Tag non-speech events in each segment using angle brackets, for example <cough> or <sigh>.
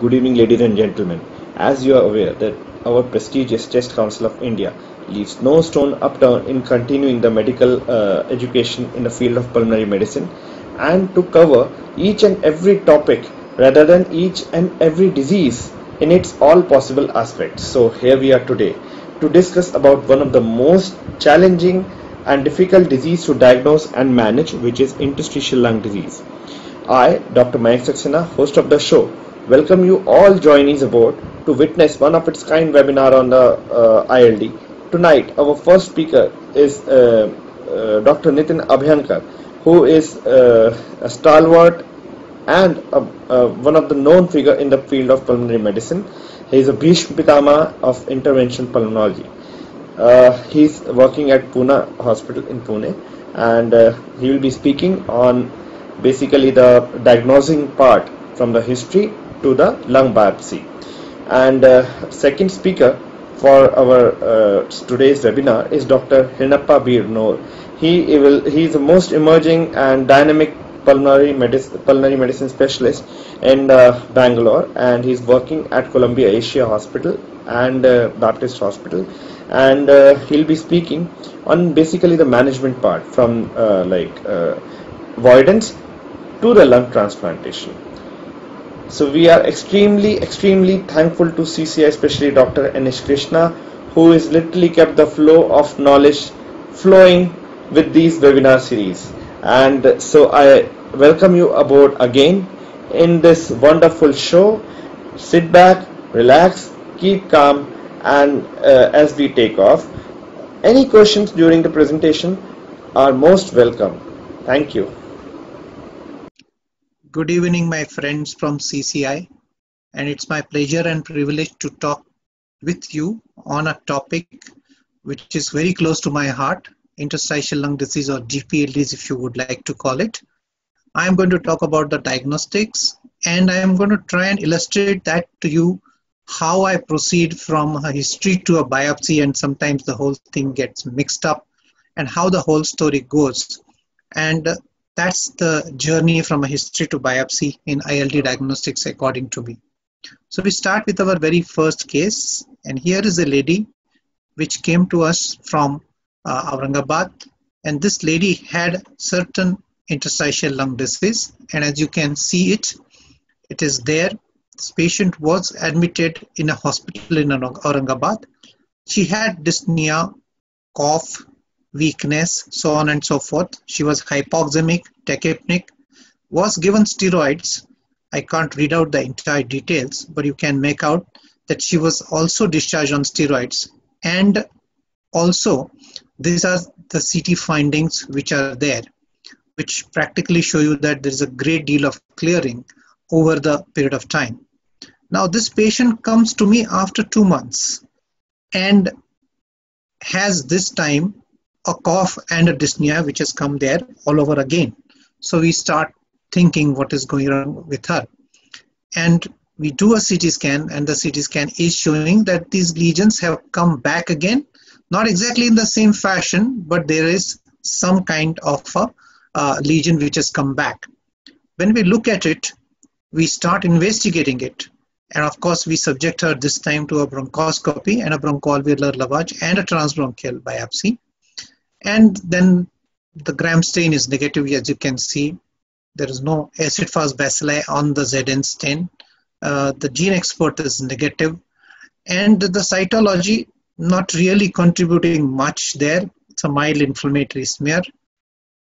Good evening, ladies and gentlemen. As you are aware that our prestigious Chest Council of India leaves no stone upturned in continuing the medical uh, education in the field of pulmonary medicine and to cover each and every topic rather than each and every disease in its all possible aspects. So here we are today to discuss about one of the most challenging and difficult disease to diagnose and manage which is interstitial lung disease. I, Dr. Mayank Saxena, host of the show, welcome you all joinees aboard to witness one of its kind webinar on the uh, ILD. Tonight, our first speaker is uh, uh, Dr. Nitin Abhyankar, who is uh, a stalwart and one of the known figure in the field of pulmonary medicine. He is a Bhishma Pitama of intervention pulmonology. Uh, he's working at Pune Hospital in Pune, and uh, he will be speaking on basically the diagnosing part from the history to the lung biopsy. And uh, second speaker for our uh, today's webinar is Dr. Hiranappa Bir Noor. He will he is the most emerging and dynamic pulmonary medicine pulmonary medicine specialist in uh, Bangalore, and he's working at Columbia Asia Hospital and uh, Baptist Hospital, and uh, he'll be speaking on basically the management part from uh, like avoidance to the lung transplantation. So we are extremely, extremely thankful to CCI, especially Dr. N H Krishna, who has literally kept the flow of knowledge flowing with these webinar series. And so I welcome you aboard again in this wonderful show. Sit back, relax, keep calm, and uh, as we take off, any questions during the presentation are most welcome. Thank you. Good evening, my friends from CCI, and it's my pleasure and privilege to talk with you on a topic which is very close to my heart interstitial lung disease, or DPLDs, if you would like to call it. I am going to talk about the diagnostics, and I am going to try and illustrate that to you how I proceed from a history to a biopsy, and sometimes the whole thing gets mixed up, and how the whole story goes. And that's the journey from a history to biopsy in ILD diagnostics according to me. So we start with our very first case and here is a lady which came to us from uh, Aurangabad and this lady had certain interstitial lung disease and as you can see it, it is there. This patient was admitted in a hospital in Aurangabad. She had dyspnea, cough, weakness, so on and so forth. She was hypoxemic, tachypnic, was given steroids. I can't read out the entire details, but you can make out that she was also discharged on steroids. And also, these are the CT findings which are there, which practically show you that there is a great deal of clearing over the period of time. Now, this patient comes to me after two months and has this time a cough and a dyspnea which has come there all over again. So we start thinking what is going on with her. And we do a CT scan and the CT scan is showing that these lesions have come back again, not exactly in the same fashion, but there is some kind of a uh, lesion which has come back. When we look at it, we start investigating it. And of course, we subject her this time to a bronchoscopy and a bronchoalveolar lavage and a transbronchial biopsy and then the gram stain is negative as you can see. There is no acid fast bacilli on the Zn stain. Uh, the GeneXpert is negative. And the cytology not really contributing much there. It's a mild inflammatory smear.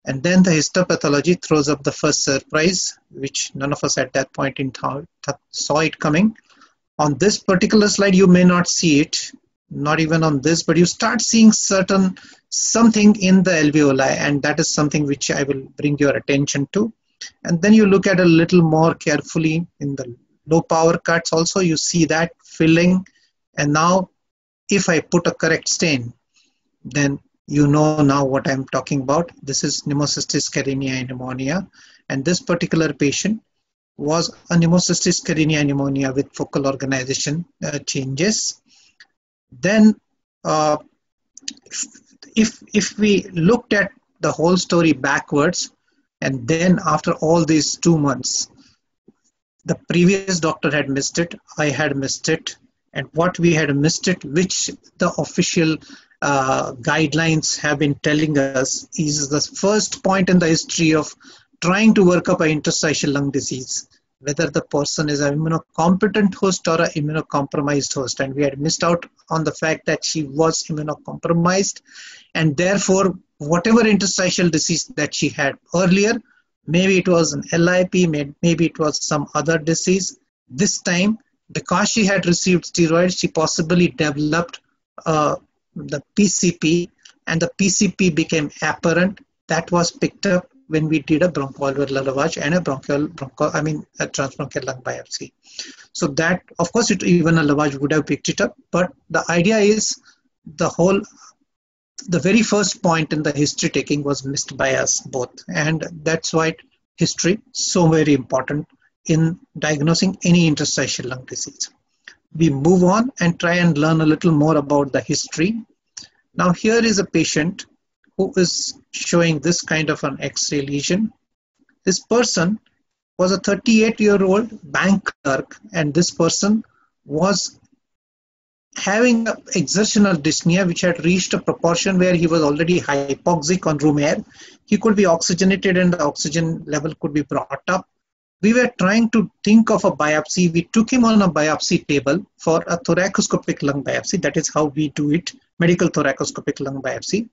And then the histopathology throws up the first surprise which none of us at that point in time saw it coming. On this particular slide you may not see it. Not even on this, but you start seeing certain something in the alveoli, and that is something which I will bring your attention to. And then you look at a little more carefully in the low power cuts also, you see that filling. And now, if I put a correct stain, then you know now what I'm talking about. This is pneumocystis carinii pneumonia, and this particular patient was a pneumocystis carinii pneumonia with focal organization uh, changes then uh, if, if we looked at the whole story backwards and then after all these two months the previous doctor had missed it, I had missed it, and what we had missed it, which the official uh, guidelines have been telling us, is the first point in the history of trying to work up an interstitial lung disease, whether the person is an immunocompetent host or an immunocompromised host. And we had missed out on the fact that she was immunocompromised, and therefore, whatever interstitial disease that she had earlier, maybe it was an LIP, maybe it was some other disease. This time, because she had received steroids, she possibly developed uh, the PCP, and the PCP became apparent. That was picked up when we did a bronchoalveolar lavage and a bronchial, broncho, I mean, a transbronchial lung biopsy. So that, of course, it, even a lavage would have picked it up. But the idea is the whole, the very first point in the history taking was missed by us both, and that's why history so very important in diagnosing any interstitial lung disease. We move on and try and learn a little more about the history. Now here is a patient is showing this kind of an X-ray lesion. This person was a 38 year old bank clerk and this person was having exertional dyspnea which had reached a proportion where he was already hypoxic on room air. He could be oxygenated and the oxygen level could be brought up we were trying to think of a biopsy. We took him on a biopsy table for a thoracoscopic lung biopsy. That is how we do it, medical thoracoscopic lung biopsy.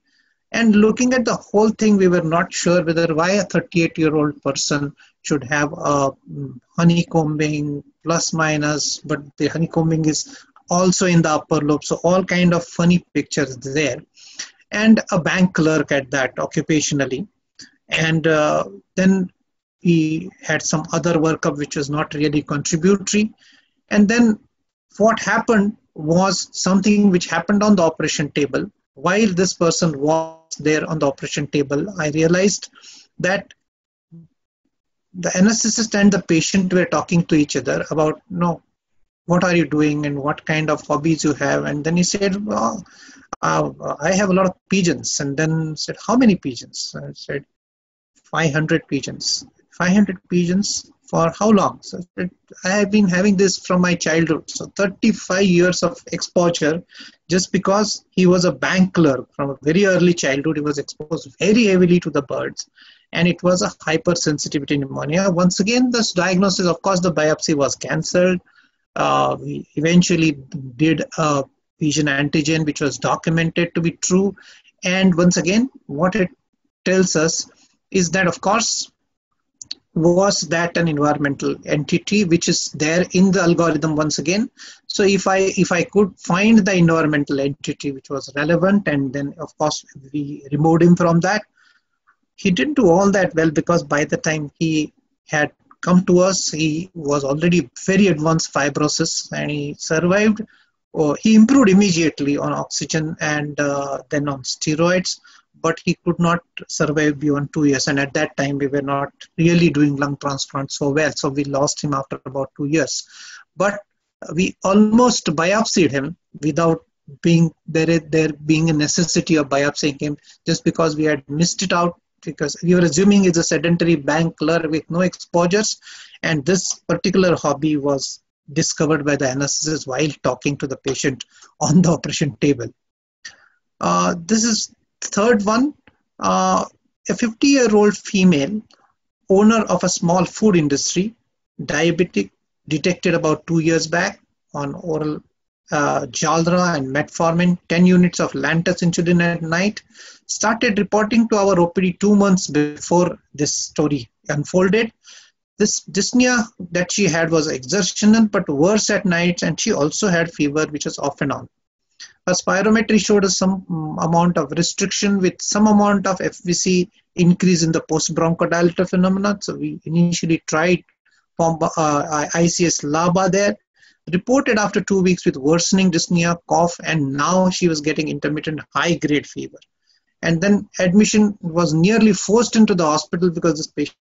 And looking at the whole thing, we were not sure whether why a 38 year old person should have a mm, honeycombing plus minus, but the honeycombing is also in the upper lobe. So all kind of funny pictures there. And a bank clerk at that occupationally. And uh, then he had some other workup which was not really contributory. And then what happened was something which happened on the operation table. While this person was there on the operation table, I realized that the anesthetist and the patient were talking to each other about, no, what are you doing and what kind of hobbies you have. And then he said, well, uh, I have a lot of pigeons. And then said, how many pigeons? I said, 500 pigeons. 500 pigeons for how long? So I have been having this from my childhood. So 35 years of exposure just because he was a bank clerk from a very early childhood. He was exposed very heavily to the birds and it was a hypersensitivity pneumonia. Once again, this diagnosis, of course, the biopsy was cancelled. Uh, we eventually did a pigeon antigen, which was documented to be true. And once again, what it tells us is that, of course, was that an environmental entity which is there in the algorithm once again? So if i if i could find the environmental entity which was relevant and then of course we removed him from that he didn't do all that well because by the time he had come to us he was already very advanced fibrosis and he survived. Or he improved immediately on oxygen and uh, then on steroids but he could not survive beyond two years. And at that time, we were not really doing lung transplant so well. So we lost him after about two years. But we almost biopsied him without being there, there being a necessity of biopsying him just because we had missed it out because we were assuming he's a sedentary bank clerk with no exposures. And this particular hobby was discovered by the anesthetist while talking to the patient on the operation table. Uh, this is Third one, uh, a 50 year old female owner of a small food industry, diabetic, detected about two years back on oral uh, Jalra and metformin, 10 units of Lantus insulin at night, started reporting to our OPD two months before this story unfolded. This dyspnea that she had was exertional but worse at nights, and she also had fever, which was off and on. A spirometry showed us some um, amount of restriction with some amount of FVC increase in the post-bronchodilator phenomena. So we initially tried uh, ICS LABA there, reported after two weeks with worsening dyspnea, cough, and now she was getting intermittent high-grade fever. And then admission was nearly forced into the hospital because this patient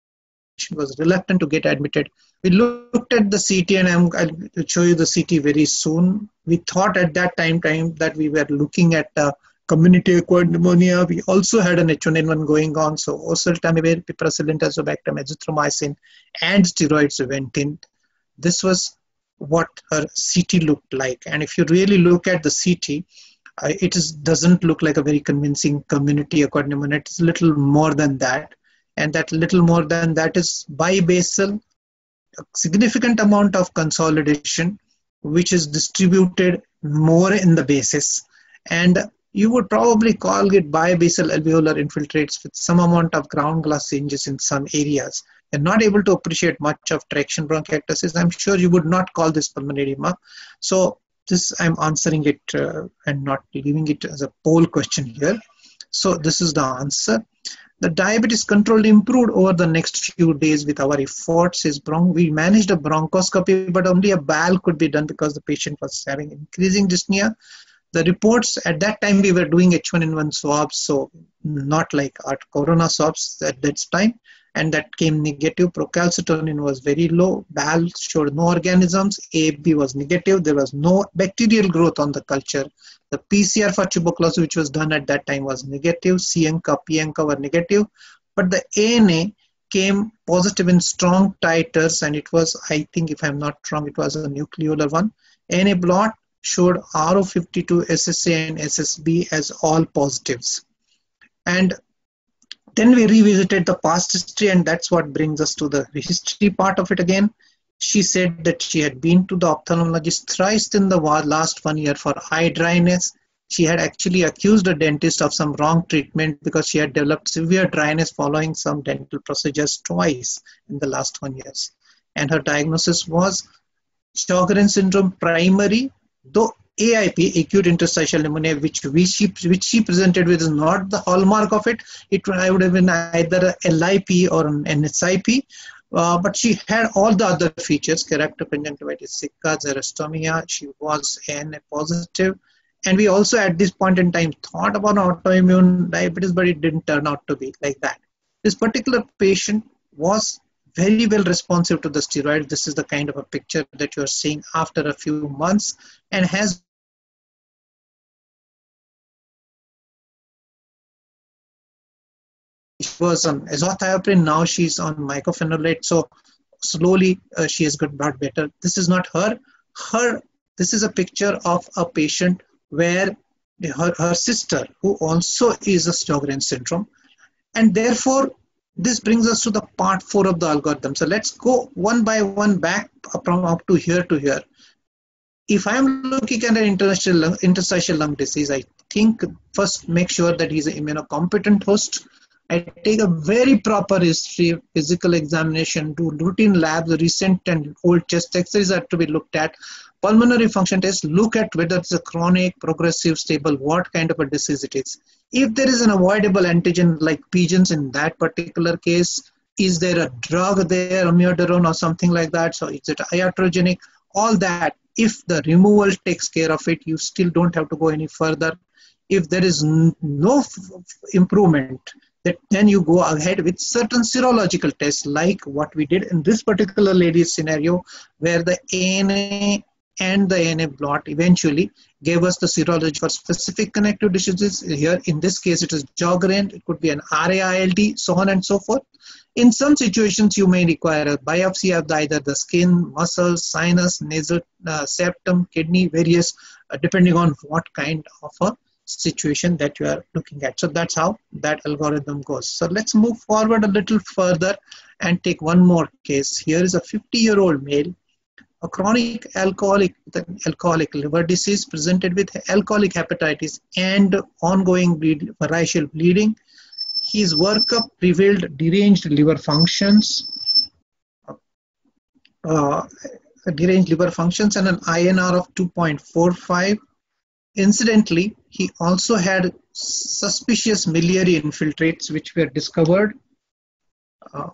was reluctant to get admitted. We looked at the CT, and I'm, I'll show you the CT very soon. We thought at that time time that we were looking at uh, community acquired pneumonia. We also had an H1N1 going on, so oseltamivir, piperacillin, tazobactam, azithromycin, and steroids went in. this was what her CT looked like. And if you really look at the CT, uh, it is, doesn't look like a very convincing community acronym. It's a little more than that. And that little more than that is bibasal, a significant amount of consolidation, which is distributed more in the basis. And you would probably call it bibasal alveolar infiltrates with some amount of ground glass changes in some areas and not able to appreciate much of traction bronchiectasis, I'm sure you would not call this pulmonary edema. So this I'm answering it uh, and not leaving it as a poll question here. So this is the answer. The diabetes control improved over the next few days with our efforts. Is we managed a bronchoscopy, but only a BAL could be done because the patient was having increasing dyspnea. The reports at that time we were doing H1N1 swabs, so not like our corona swabs at that time and that came negative. Procalcitonin was very low. BAL showed no organisms. AB was negative. There was no bacterial growth on the culture. The PCR for tuberculosis, which was done at that time, was negative. c-ANCA, p-ANCA were negative. But the ANA came positive in strong titers, and it was, I think, if I'm not wrong, it was a nucleolar one. ANA blot showed RO52, SSA, and SSB as all positives. And then we revisited the past history, and that's what brings us to the history part of it again. She said that she had been to the ophthalmologist thrice in the last one year for eye dryness. She had actually accused a dentist of some wrong treatment because she had developed severe dryness following some dental procedures twice in the last one years. And her diagnosis was Sjogren syndrome primary, though AIP, acute interstitial pneumonia, which, which, she, which she presented with is not the hallmark of it. It I would have been either a LIP or an NSIP. Uh, but she had all the other features, character, keratoconjunctivitis sicca, xerostomia. She was ANA positive. And we also at this point in time thought about autoimmune diabetes, but it didn't turn out to be like that. This particular patient was very well responsive to the steroid. This is the kind of a picture that you're seeing after a few months and has she was on azathioprine now she's on mycophenolate. So slowly uh, she has got better. This is not her. Her this is a picture of a patient where her, her sister who also is a Sjogren syndrome. And therefore this brings us to the part four of the algorithm so let's go one by one back from up to here to here if i'm looking at an interstitial lung, interstitial lung disease i think first make sure that he's an immunocompetent host I take a very proper history, physical examination, do routine labs, recent and old chest x-rays are to be looked at. Pulmonary function test, look at whether it's a chronic, progressive, stable, what kind of a disease it is. If there is an avoidable antigen like pigeons in that particular case, is there a drug there, amiodarone or something like that? So is it iatrogenic? All that, if the removal takes care of it, you still don't have to go any further. If there is no improvement, that then you go ahead with certain serological tests like what we did in this particular lady's scenario where the ANA and the ANA blot eventually gave us the serology for specific connective diseases. Here, in this case, it is Sjogren, it could be an RAILD, so on and so forth. In some situations, you may require a biopsy of either the skin, muscles, sinus, nasal uh, septum, kidney, various, uh, depending on what kind of a situation that you are looking at. So that's how that algorithm goes. So let's move forward a little further and take one more case. Here is a 50 year old male, a chronic alcoholic, alcoholic liver disease presented with alcoholic hepatitis and ongoing bleed, variceal bleeding. His workup revealed deranged liver functions, uh, deranged liver functions and an INR of 2.45 Incidentally, he also had suspicious miliary infiltrates which were discovered uh,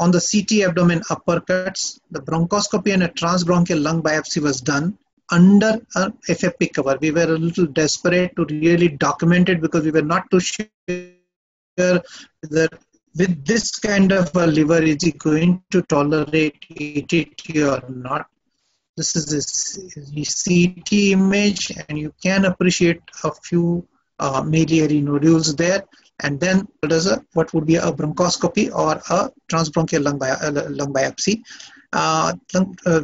on the CT abdomen uppercuts. The bronchoscopy and a transbronchial lung biopsy was done under a FFP cover. We were a little desperate to really document it because we were not too sure that with this kind of a liver, is he going to tolerate it or not? This is a CT image and you can appreciate a few uh, nodules there. And then there's a what would be a bronchoscopy or a transbronchial lung, bi- uh, lung biopsy. Uh, uh,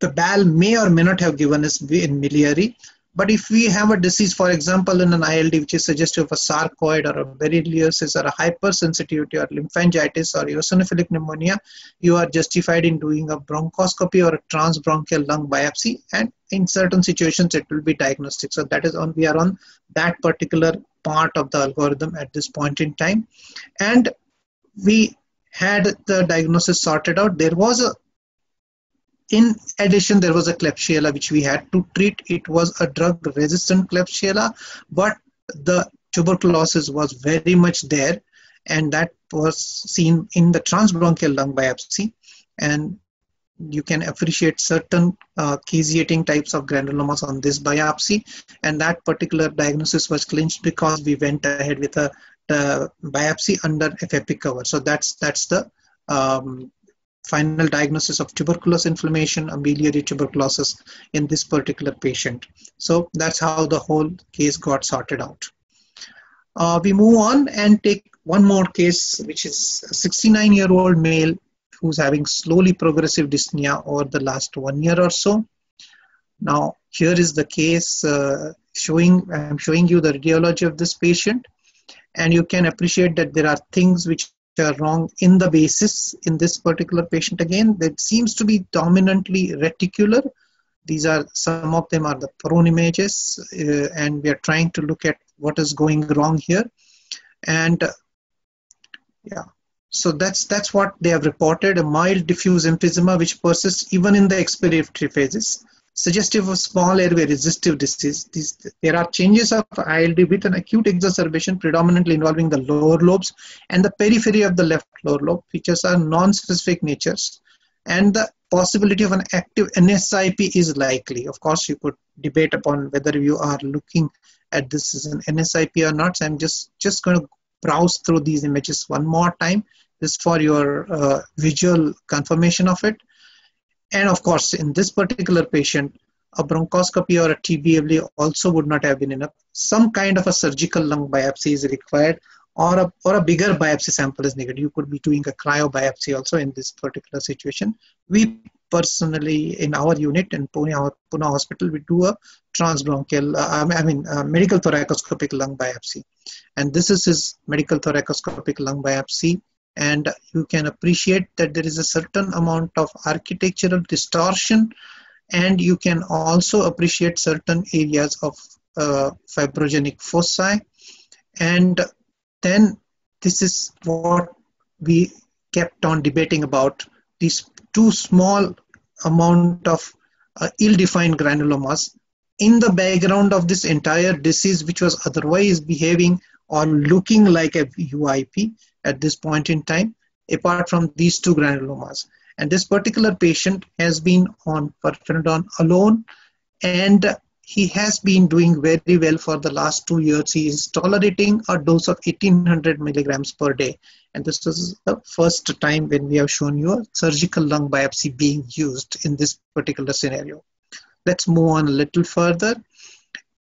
the BAL may or may not have given us in miliary, but if we have a disease, for example, in an ILD, which is suggestive of a sarcoid or a berylliosis or a hypersensitivity or lymphangitis or eosinophilic pneumonia, you are justified in doing a bronchoscopy or a transbronchial lung biopsy. And in certain situations, it will be diagnostic. So that is on, we are on that particular part of the algorithm at this point in time. And we had the diagnosis sorted out. There was a in addition, there was a Klebsiella which we had to treat. It was a drug resistant Klebsiella, but the tuberculosis was very much there, and that was seen in the transbronchial lung biopsy. And you can appreciate certain uh, caseating types of granulomas on this biopsy, and that particular diagnosis was clinched because we went ahead with a, a biopsy under FFP cover. So that's that's the um, final diagnosis of tuberculosis inflammation, miliary tuberculosis in this particular patient. So that's how the whole case got sorted out. Uh, we move on and take one more case, which is a 69 year old male who's having slowly progressive dyspnea over the last one year or so. Now, here is the case uh, showing, I'm showing you the radiology of this patient and you can appreciate that there are things which wrong in the basis in this particular patient again that seems to be dominantly reticular. These are some of them are the prone images uh, and we are trying to look at what is going wrong here. And uh, yeah so that's that's what they have reported a mild diffuse emphysema which persists even in the expiratory phases suggestive of small airway resistive disease. These, there are changes of ILD with an acute exacerbation predominantly involving the lower lobes and the periphery of the left lower lobe. Features are non-specific natures and the possibility of an active NSIP is likely. Of course, you could debate upon whether you are looking at this as an NSIP or not. So I'm just, just going to browse through these images one more time just for your uh, visual confirmation of it. And of course, in this particular patient, a bronchoscopy or a TBWL also would not have been enough. Some kind of a surgical lung biopsy is required or a, or a bigger biopsy sample is needed. You could be doing a cryo biopsy also in this particular situation. We personally, in our unit in Pune, our Pune hospital, we do a transbronchial, uh, I mean, uh, medical thoracoscopic lung biopsy. And this is his medical thoracoscopic lung biopsy and you can appreciate that there is a certain amount of architectural distortion and you can also appreciate certain areas of uh, fibrogenic foci. And then this is what we kept on debating about these two small amount of uh, ill-defined granulomas in the background of this entire disease which was otherwise behaving or looking like a UIP at this point in time, apart from these two granulomas. And this particular patient has been on pirfenidone alone and he has been doing very well for the last two years. He is tolerating a dose of 1800 milligrams per day. And this is the first time when we have shown you a surgical lung biopsy being used in this particular scenario. Let's move on a little further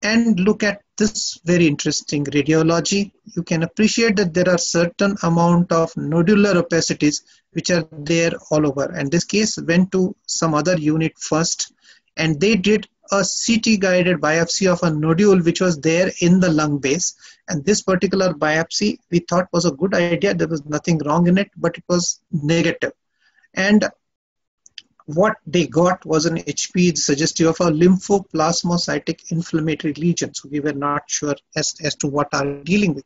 and look at this very interesting radiology, you can appreciate that there are certain amount of nodular opacities which are there all over. And this case went to some other unit first and they did a CT guided biopsy of a nodule which was there in the lung base. And this particular biopsy we thought was a good idea. There was nothing wrong in it, but it was negative. And what they got was an HP suggestive of a lymphoplasmacytic inflammatory lesion. So we were not sure as, as to what are dealing with.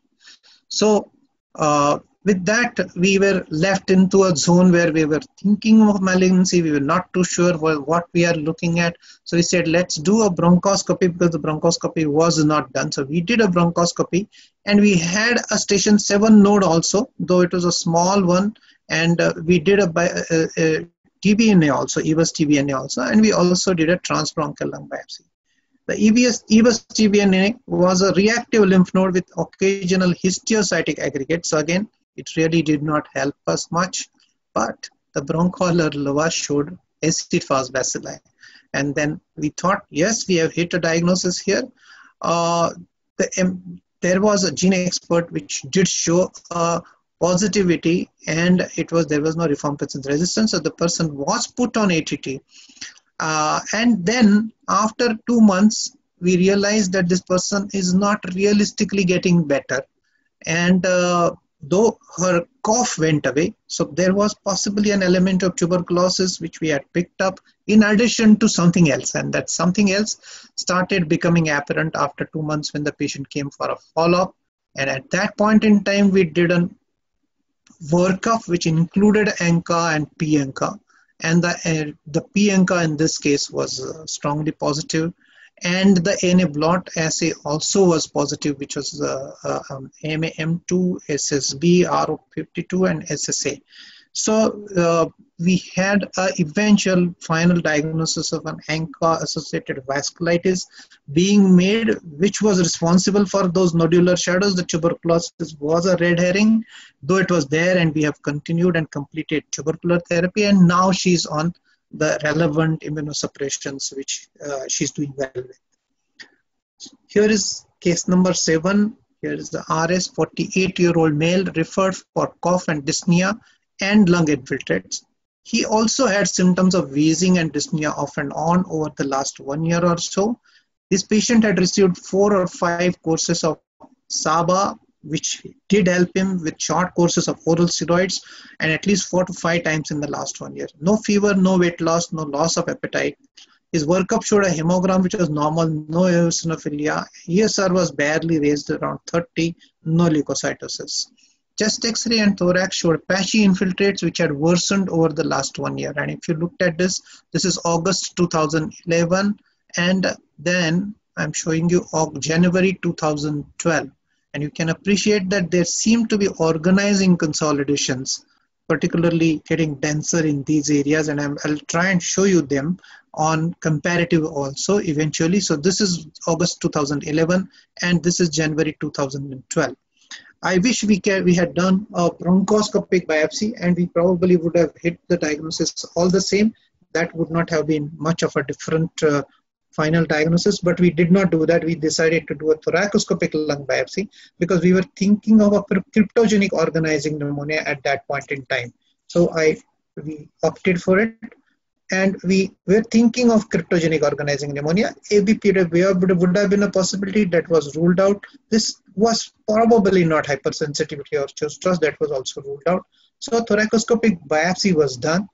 So uh, with that, we were left into a zone where we were thinking of malignancy. We were not too sure what, we are looking at. So we said, let's do a bronchoscopy because the bronchoscopy was not done. So we did a bronchoscopy and we had a station 7 node also, though it was a small one. And uh, we did a, a, a TBNA also, EBUS TBNA also, and we also did a transbronchial lung biopsy. The EBS, EBUS TBNA was a reactive lymph node with occasional histiocytic aggregates. So again, it really did not help us much, but the bronchoalveolar lavage showed acid fast bacilli. And then we thought, yes, we have hit a diagnosis here. Uh, the, um, there was a GeneXpert which did show a positivity and it was there was no rifampicin resistance. So the person was put on ATT uh, and then after two months we realized that this person is not realistically getting better. And uh, though her cough went away so there was possibly an element of tuberculosis which we had picked up in addition to something else. And that something else started becoming apparent after two months when the patient came for a follow-up. And at that point in time we did a workup which included ANCA and p-ANCA and the, uh, the p-ANCA in this case was uh, strongly positive and the ANA blot assay also was positive, which was uh, uh, um, MAM2, SSB, RO52, and SSA. So uh, we had a eventual final diagnosis of an ANCA-associated vasculitis being made, which was responsible for those nodular shadows. The tuberculosis was a red herring, though it was there, and we have continued and completed tubercular therapy, and now she's on the relevant immunosuppressions which uh, she's doing well with. Here is case number seven. Here is the RS 48 year old male referred for cough and dyspnea and lung infiltrates. He also had symptoms of wheezing and dyspnea off and on over the last one year or so. This patient had received four or five courses of SABA which did help him with short courses of oral steroids and at least four to five times in the last one year. No fever, no weight loss, no loss of appetite. His workup showed a hemogram which was normal, no eosinophilia. ESR was barely raised around 30, no leukocytosis. Chest X-ray and thorax showed patchy infiltrates which had worsened over the last one year. And if you looked at this, this is August 2011 and then I'm showing you January 2012 and you can appreciate that there seem to be organizing consolidations particularly getting denser in these areas. And i will try and show you them on comparative also eventually. So this is August 2011 and this is January 2012 I wish we can, we had done a bronchoscopic biopsy and we probably would have hit the diagnosis all the same that would not have been much of a different uh, final diagnosis, but we did not do that. We decided to do a thoracoscopic lung biopsy because we were thinking of a cryptogenic organizing pneumonia at that point in time. So I we opted for it and we were thinking of cryptogenic organizing pneumonia. ABP would have been a possibility that was ruled out. This was probably not hypersensitivity or trust that was also ruled out. So thoracoscopic biopsy was done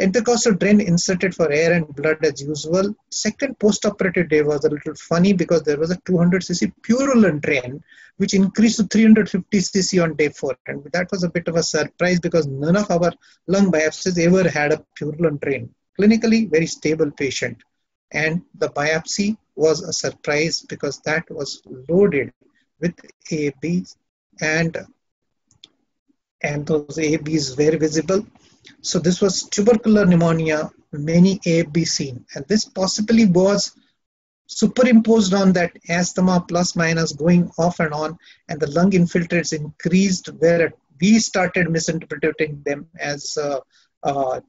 Intercostal drain inserted for air and blood as usual. Second post-operative day was a little funny because there was a 200 cc purulent drain which increased to 350 cc on day four. And that was a bit of a surprise because none of our lung biopsies ever had a purulent drain. Clinically, very stable patient. And the biopsy was a surprise because that was loaded with ABs and and those ABs were visible so this was tubercular pneumonia, many AB seen. And this possibly was superimposed on that asthma plus minus going off and on, and the lung infiltrates increased where we started misinterpreting them as uh, uh,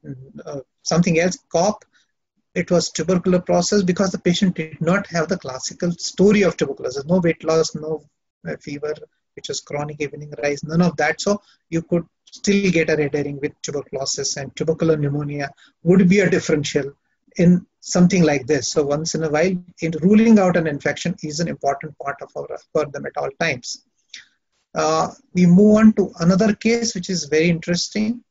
uh, something else, COP. It was tubercular process because the patient did not have the classical story of tuberculosis. No weight loss, no uh, fever, which was chronic evening rise, none of that. So you could still get a red herring with tuberculosis and tubercular pneumonia would be a differential in something like this. So once in a while, in ruling out an infection is an important part of our for them at all times. Uh, we move on to another case which is very interesting.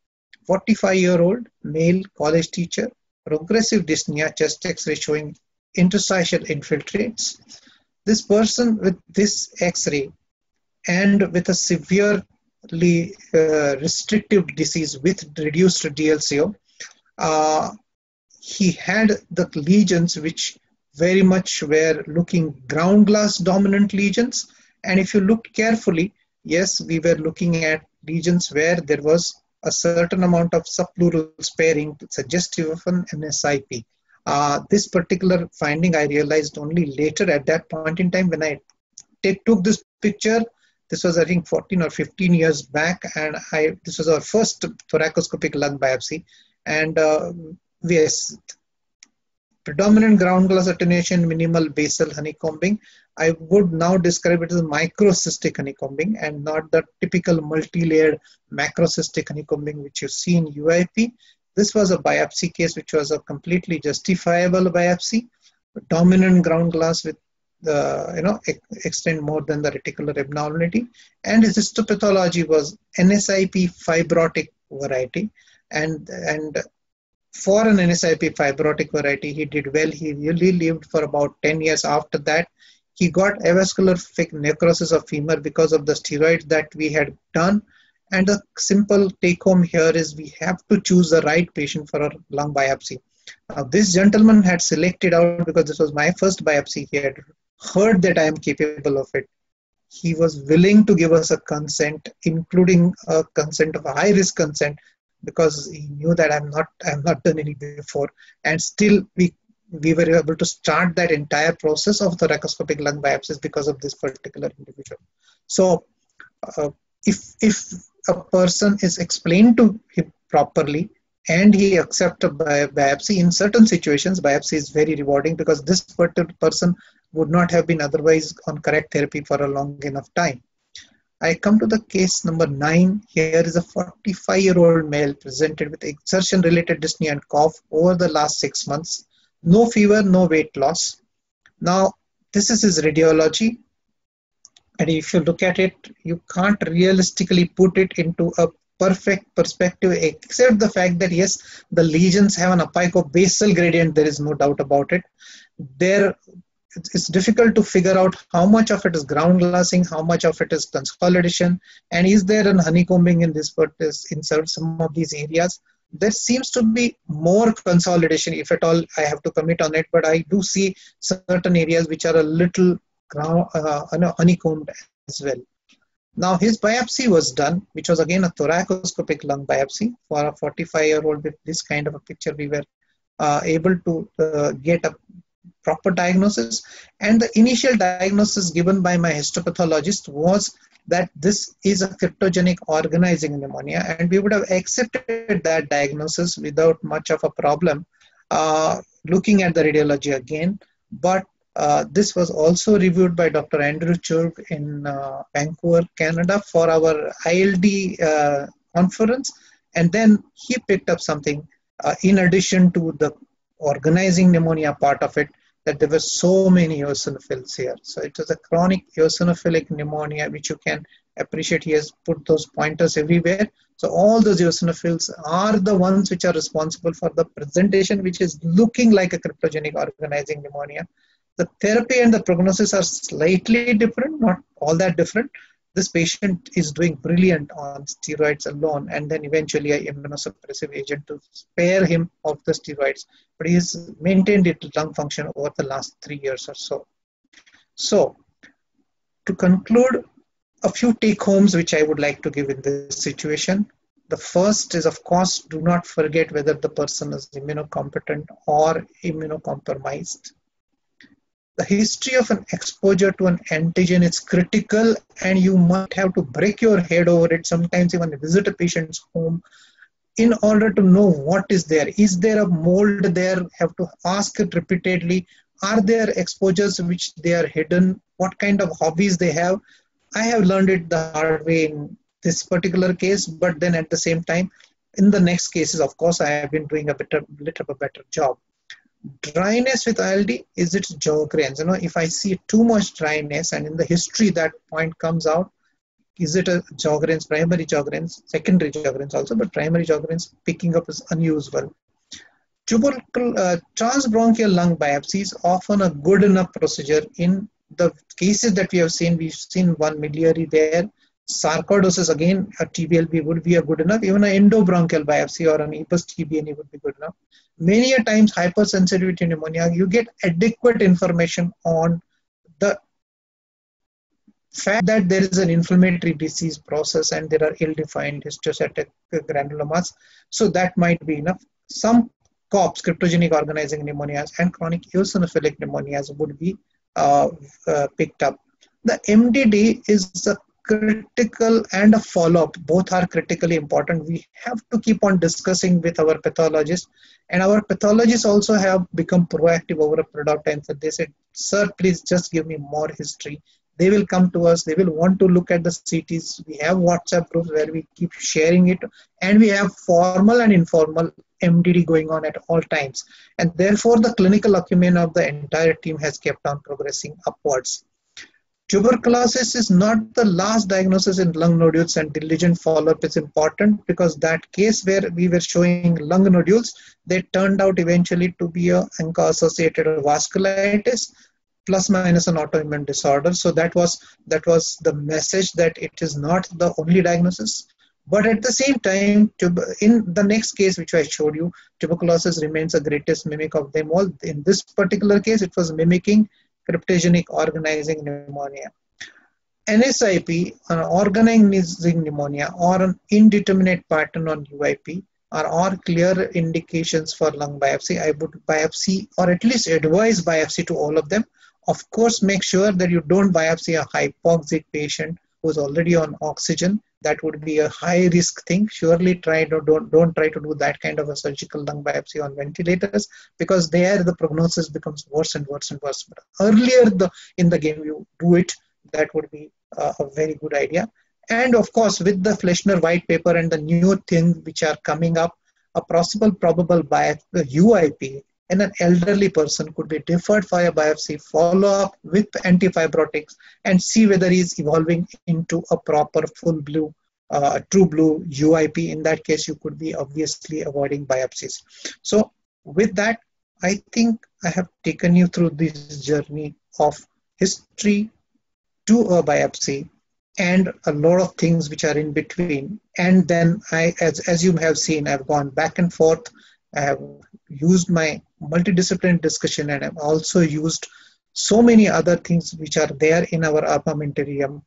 45 year old male college teacher, progressive dyspnea, chest x-ray showing interstitial infiltrates. This person with this x-ray and with a severe uh, restrictive disease with reduced DLCO. Uh, he had the lesions which very much were looking ground glass dominant lesions. And if you look carefully, yes, we were looking at lesions where there was a certain amount of subpleural sparing suggestive of an NSIP. Uh, this particular finding I realized only later at that point in time when I took this picture this was, I think, 14 or 15 years back, and I this was our first thoracoscopic lung biopsy, and uh, predominant ground glass attenuation, minimal basal honeycombing. I would now describe it as microcystic honeycombing and not the typical multi-layered macrocystic honeycombing which you see in UIP. This was a biopsy case which was a completely justifiable biopsy. Dominant ground glass with the you know extend more than the reticular abnormality and histopathology was NSIP fibrotic variety and and for an NSIP fibrotic variety he did well he really lived for about 10 years after that he got avascular necrosis of femur because of the steroids that we had done and the simple take home here is we have to choose the right patient for a lung biopsy now, this gentleman had selected out because this was my first biopsy. He had heard that I am capable of it. He was willing to give us a consent, including a consent of a high risk consent, because he knew that I'm not I'm not done any before, and still we we were able to start that entire process of thoracoscopic lung biopsies because of this particular individual. So, uh, if if a person is explained to him properly and he accepts a biopsy in certain situations biopsy is very rewarding because this particular person would not have been otherwise on correct therapy for a long enough time. I come to the case number nine. Here is a 45 year old male presented with exertion related dyspnea and cough over the last six months. No fever, no weight loss. Now, this is his radiology. And if you look at it, you can't realistically put it into a perfect perspective, except the fact that yes, the lesions have an apico-basal gradient. There is no doubt about it. There it's difficult to figure out how much of it is ground glassing, how much of it is consolidation, and is there an honeycombing in this in some of these areas. There seems to be more consolidation, if at all I have to commit on it, but I do see certain areas which are a little ground, uh, honeycombed as well. Now his biopsy was done, which was again a thoracoscopic lung biopsy for a 45 year old with this kind of a picture. We were uh, able to uh, get a proper diagnosis. And the initial diagnosis given by my histopathologist was that this is a cryptogenic organizing pneumonia, and we would have accepted that diagnosis without much of a problem. Uh, looking at the radiology again, but uh, this was also reviewed by Dr. Andrew Churg in uh, Vancouver, Canada for our ILD uh, conference. And then he picked up something uh, in addition to the organizing pneumonia part of it that there were so many eosinophils here. So it was a chronic eosinophilic pneumonia, which you can appreciate. He has put those pointers everywhere. So all those eosinophils are the ones which are responsible for the presentation, which is looking like a cryptogenic organizing pneumonia. The therapy and the prognosis are slightly different, not all that different, this patient is doing brilliant on steroids alone and then eventually a immunosuppressive agent to spare him of the steroids. But he has maintained its lung function over the last three years or so. So to conclude a few take homes which i would like to give in this situation. The first is of course do not forget whether the person is immunocompetent or immunocompromised the history of an exposure to an antigen is critical and you might have to break your head over it. Sometimes even visit a patient's home in order to know what is there. Is there a mold there? Have to ask it repeatedly. Are there exposures which they are hidden? What kind of hobbies they have? I have learned it the hard way in this particular case but then at the same time in the next cases of course i have been doing a better little a better job dryness with ILD is its Sjogren's. You know, if I see too much dryness and in the history that point comes out, is it a Sjogren's, primary Sjogren's, secondary Sjogren's also, but primary Sjogren's picking up is unusual. Tubercle, uh, transbronchial lung biopsy is often a good enough procedure. In the cases that we have seen, we've seen one miliary there. Sarcoidosis, again, a TBLB would be a good enough. Even an endobronchial biopsy or an EBUS TBNA would be good enough many a times hypersensitivity pneumonia, you get adequate information on the fact that there is an inflammatory disease process and there are ill-defined histiocytic granulomas. So that might be enough. Some COPs, cryptogenic organizing pneumonias, and chronic eosinophilic pneumonias would be uh, uh, picked up. The MDD is a critical and a follow-up. Both are critically important. We have to keep on discussing with our pathologists. And our pathologists also have become proactive over a period of time. So they said sir please just give me more history. They will come to us. They will want to look at the cts we have whatsapp groups where we keep sharing it. And we have formal and informal mdd going on at all times. And therefore the clinical acumen of the entire team has kept on progressing upwards tuberculosis is not the last diagnosis in lung nodules and diligent follow-up is important because that case where we were showing lung nodules they turned out eventually to be a ANCA associated vasculitis plus minus an autoimmune disorder. So that was that was the message that it is not the only diagnosis. But at the same time in the next case which i showed you tuberculosis remains the greatest mimic of them all. In this particular case it was mimicking cryptogenic organizing pneumonia. NSIP, an organizing pneumonia, or an indeterminate pattern on UIP are all clear indications for lung biopsy. I would biopsy or at least advise biopsy to all of them. Of course, make sure that you don't biopsy a hypoxic patient who's already on oxygen that would be a high risk thing. Surely try to don't don't try to do that kind of a surgical lung biopsy on ventilators because there the prognosis becomes worse and worse and worse. But earlier the in the game you do it that would be uh, a very good idea. And of course with the Fleischner white paper and the new things which are coming up a possible probable biopsy UIP in an elderly person could be deferred for a biopsy, follow up with antifibrotics, and see whether he's evolving into a proper full blue, uh, true blue UIP. In that case, you could be obviously avoiding biopsies. So, with that, I think I have taken you through this journey of history to a biopsy and a lot of things which are in between. And then I, as, as you have seen, I've gone back and forth. I have used my multidisciplinary discussion and I've also used so many other things which are there in our armamentarium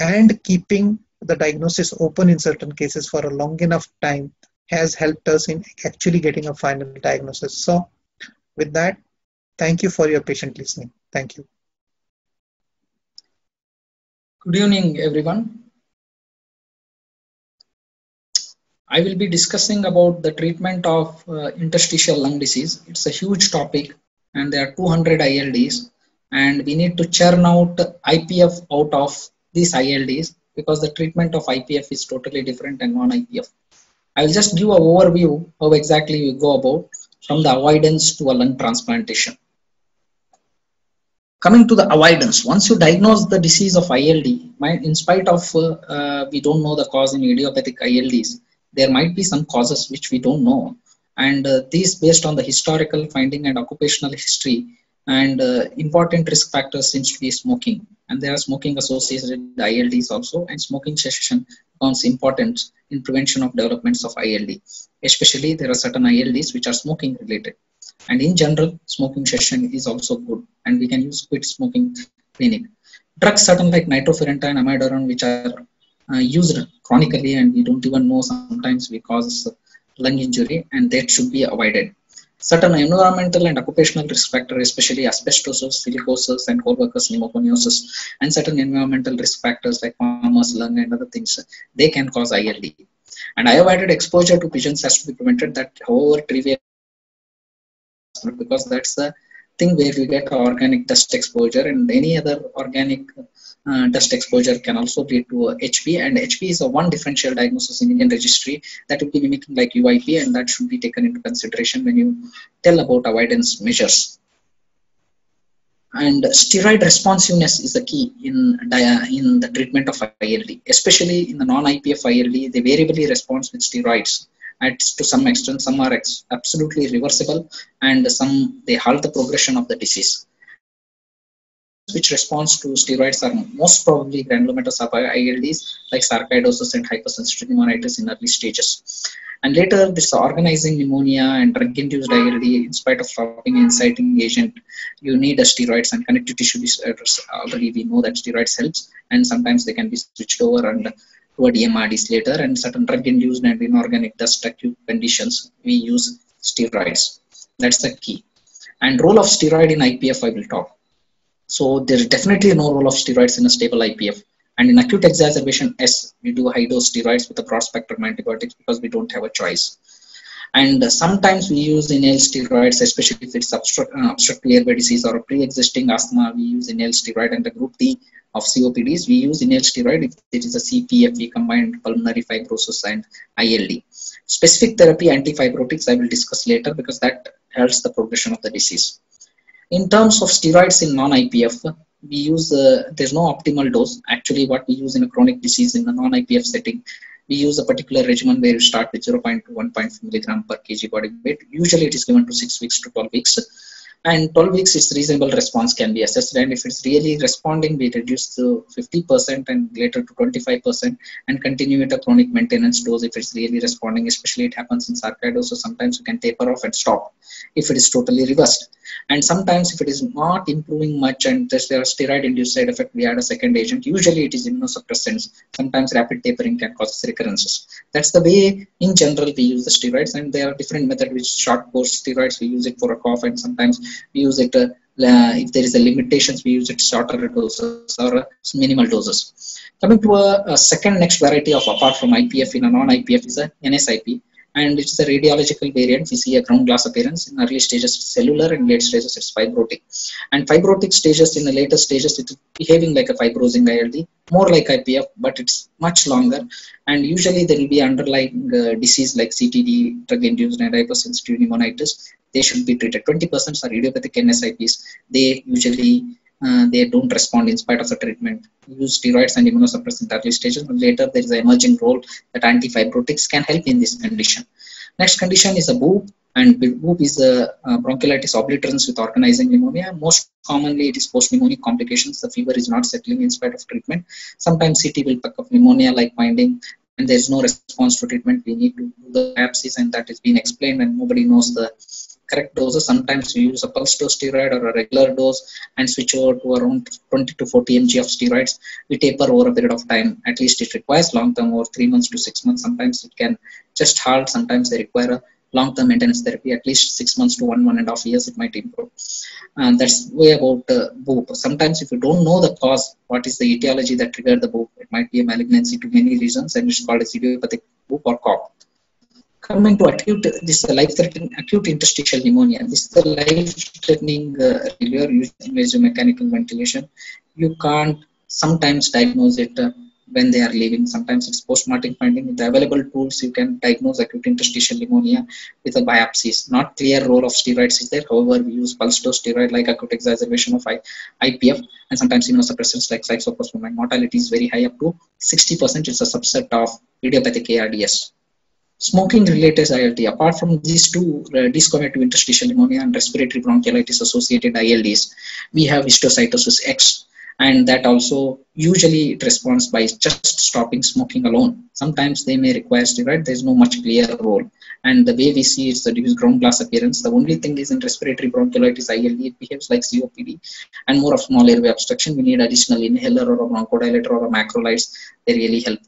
and keeping the diagnosis open in certain cases for a long enough time has helped us in actually getting a final diagnosis. So with that, thank you for your patient listening. Thank you. Good evening, everyone. I will be discussing about the treatment of uh, interstitial lung disease. It's a huge topic and there are 200 ILDs and we need to churn out IPF out of these ILDs because the treatment of IPF is totally different than non-IPF. I'll just give an overview how exactly we go about from the avoidance to a lung transplantation. Coming to the avoidance, once you diagnose the disease of ILD, in spite of uh, uh, we don't know the cause in idiopathic ILDs, there might be some causes which we don't know. And uh, these based on the historical finding and occupational history and uh, important risk factors seems to be smoking. And there are smoking associated with ILDs also and smoking cessation becomes important in prevention of developments of ILD especially there are certain ILDs which are smoking related. And in general smoking cessation is also good and we can use quit smoking clinic. Drugs certain like nitrofurantoin amiodarone which are Uh, used chronically and we don't even know sometimes we cause lung injury and that should be avoided. Certain environmental and occupational risk factors, especially asbestosis, silicosis, and coal workers pneumoconiosis, and certain environmental risk factors like farmers' lung and other things, they can cause ILD. And I avoided exposure to pigeons has to be prevented. That, however, trivial because that's the thing where we get organic dust exposure and any other organic uh, dust exposure can also lead to HP and HP is a one differential diagnosis in Indian registry that will be mimicking like UIP and that should be taken into consideration when you tell about avoidance measures. And steroid responsiveness is the key in, in the treatment of ILD, especially in the non-IPF ILD, they variably respond with steroids. At to some extent some are absolutely reversible and some they halt the progression of the disease which responds to steroids are most probably granulomatous ILDs like sarcoidosis and hypersensitivity pneumonitis in early stages. And later, this organizing pneumonia and drug-induced ILD, in spite of stopping inciting agent, you need a steroids and connective tissue disorders. Uh, already we know that steroids helps, and sometimes they can be switched over and to a DMARDs later. And certain drug-induced and inorganic dust acute conditions, we use steroids. That's the key. And role of steroid in IPF, I will talk. So there is definitely no role of steroids in a stable IPF. And in acute exacerbation, yes, we do high dose steroids with a broad spectrum antibiotics because we don't have a choice. And uh, sometimes we use inhaled steroids, especially if it's obstruct, uh, obstructive airway disease or a pre-existing asthma, we use inhaled steroid. And the group D of COPDs, we use inhaled steroid if it is a CPFE combined pulmonary fibrosis and ILD. Specific therapy antifibrotics I will discuss later because that helps the progression of the disease. In terms of steroids in non-IPF, we use, uh, there's no optimal dose. Actually, what we use in a chronic disease in a non-IPF setting, we use a particular regimen where you start with 0.2 1.5 milligram per kg body weight. Usually it is given to 6 weeks to 12 weeks and 12 weeks its reasonable response can be assessed and if it's really responding we reduce to 50% and later to 25% and continue with a chronic maintenance dose if it's really responding especially it happens in sarcoidosis. So sometimes you can taper off and stop if it is totally reversed. And sometimes if it is not improving much and there's a steroid induced side effect we add a second agent. Usually it is immunosuppressants. Sometimes rapid tapering can cause recurrences. That's the way in general we use the steroids and there are different methods which short course steroids we use it for a cough and sometimes we use it uh, if there is a limitations we use it shorter doses or uh, minimal doses. Coming to a, a, second next variety of apart from ipf in a non-ipf is a nsip and it's a radiological variant. We see a ground glass appearance in early stages cellular and late stages it's fibrotic. And fibrotic stages in the later stages it's behaving like a fibrosing ILD, more like IPF, but it's much longer. And usually there will be underlying uh, disease like CTD, drug-induced and hypersensitive pneumonitis. They should be treated. 20% are idiopathic NSIPs. They usually uh, they don't respond in spite of the treatment. Use steroids and immunosuppressant early stages, but later there is an emerging role that antifibrotics can help in this condition. Next condition is a BOOP, and BOOP is a uh, bronchiolitis obliterans with organizing pneumonia. Most commonly, it is post-pneumonic complications. The fever is not settling in spite of treatment. Sometimes CT will pick up pneumonia-like finding, and there is no response to treatment. We need to do the biopsies, and that is being explained, and nobody knows the correct doses. Sometimes we use a pulse dose steroid or a regular dose and switch over to around 20 to 40 mg of steroids. We taper over a period of time. At least it requires long term over three months to six months. Sometimes it can just halt. Sometimes they require a long-term maintenance therapy, at least six months to one, one and a half years, it might improve. And that's way about uh, BOOP. Sometimes if you don't know the cause, what is the etiology that triggered the BOOP, it might be a malignancy to many reasons and it's called a idiopathic BOOP or COP coming to acute, this is life-threatening acute interstitial pneumonia. This is the life-threatening uh, failure using invasive mechanical ventilation. You can't sometimes diagnose it uh, when they are leaving. Sometimes it's post-mortem finding. With the available tools, you can diagnose acute interstitial pneumonia with a biopsies. Not clear role of steroids is there. However, we use pulse dose steroid like acute exacerbation of I IPF and sometimes immunosuppressants like cyclophosphamide. Mortality is very high up to 60%. It's a subset of idiopathic ARDS smoking related ILD, apart from these two uh, interstitial pneumonia and respiratory bronchiolitis associated ILDs, we have histiocytosis X and that also usually it responds by just stopping smoking alone. Sometimes they may require steroid, there's no much clear role. And the way we see it's the diffuse ground glass appearance. The only thing is in respiratory bronchiolitis ILD, it behaves like COPD and more of small airway obstruction. We need additional inhaler or a bronchodilator or a macrolides. They really help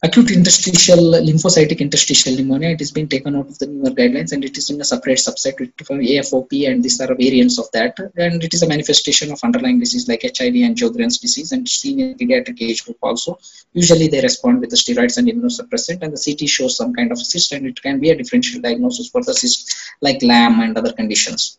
acute interstitial lymphocytic interstitial pneumonia. It being taken out of the newer guidelines and it is in a separate subset from afop and these are variants of that. And it is a manifestation of underlying disease like hiv and Sjogren's disease and seen in pediatric age group also. Usually they respond with the steroids and immunosuppressant and the ct shows some kind of cyst and it can be a differential diagnosis for the cyst like lam and other conditions.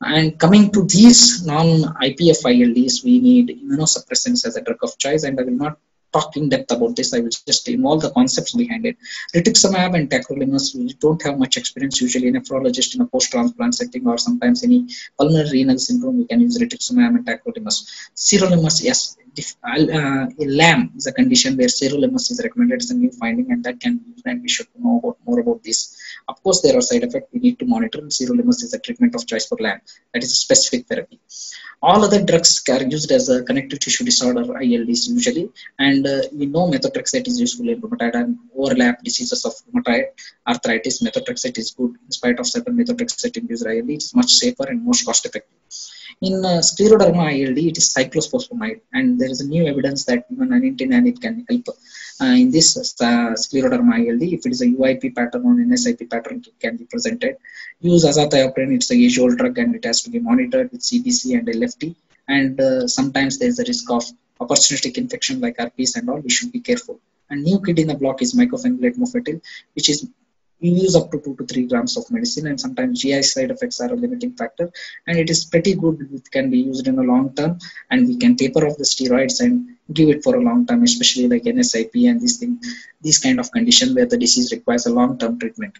And coming to these non-IPF ILDs, we need immunosuppressants as a drug of choice, and I will not talk in depth about this. I will just involve the concepts behind it. Rituximab and tacrolimus, we don't have much experience usually in a nephrologist in a post-transplant setting or sometimes any pulmonary renal syndrome, we can use rituximab and tacrolimus. Sirolimus, yes, uh, LAM is a condition where sirolimus is recommended as a new finding and that can be and we should know about, more about this. Of course, there are side effects we need to monitor. Sirolimus is a treatment of choice for LAM. That is a specific therapy. All other drugs are used as a connective tissue disorder, ILDs usually, and uh, we know methotrexate is useful in rheumatoid and overlap diseases of rheumatoid arthritis. Methotrexate is good in spite of certain methotrexate induced ILD. It's much safer and most cost effective. In uh, scleroderma ILD, it is cyclophosphamide, and there is a new evidence that even it can help uh, in this uh, scleroderma ILD. If it is a UIP pattern or NSIP pattern, it can be presented. Use azathioprine, it's a age-old drug and it has to be monitored with CBC and LFT. And uh, sometimes there is a risk of opportunistic infection like herpes and all, we should be careful. And new kid in the block is mycophenolate mofetil, which is you use up to 2 to 3 grams of medicine and sometimes GI side effects are a limiting factor. And it is pretty good it can be used in a long term and we can taper off the steroids and give it for a long time especially like NSIP and this thing this kind of condition where the disease requires a long term treatment.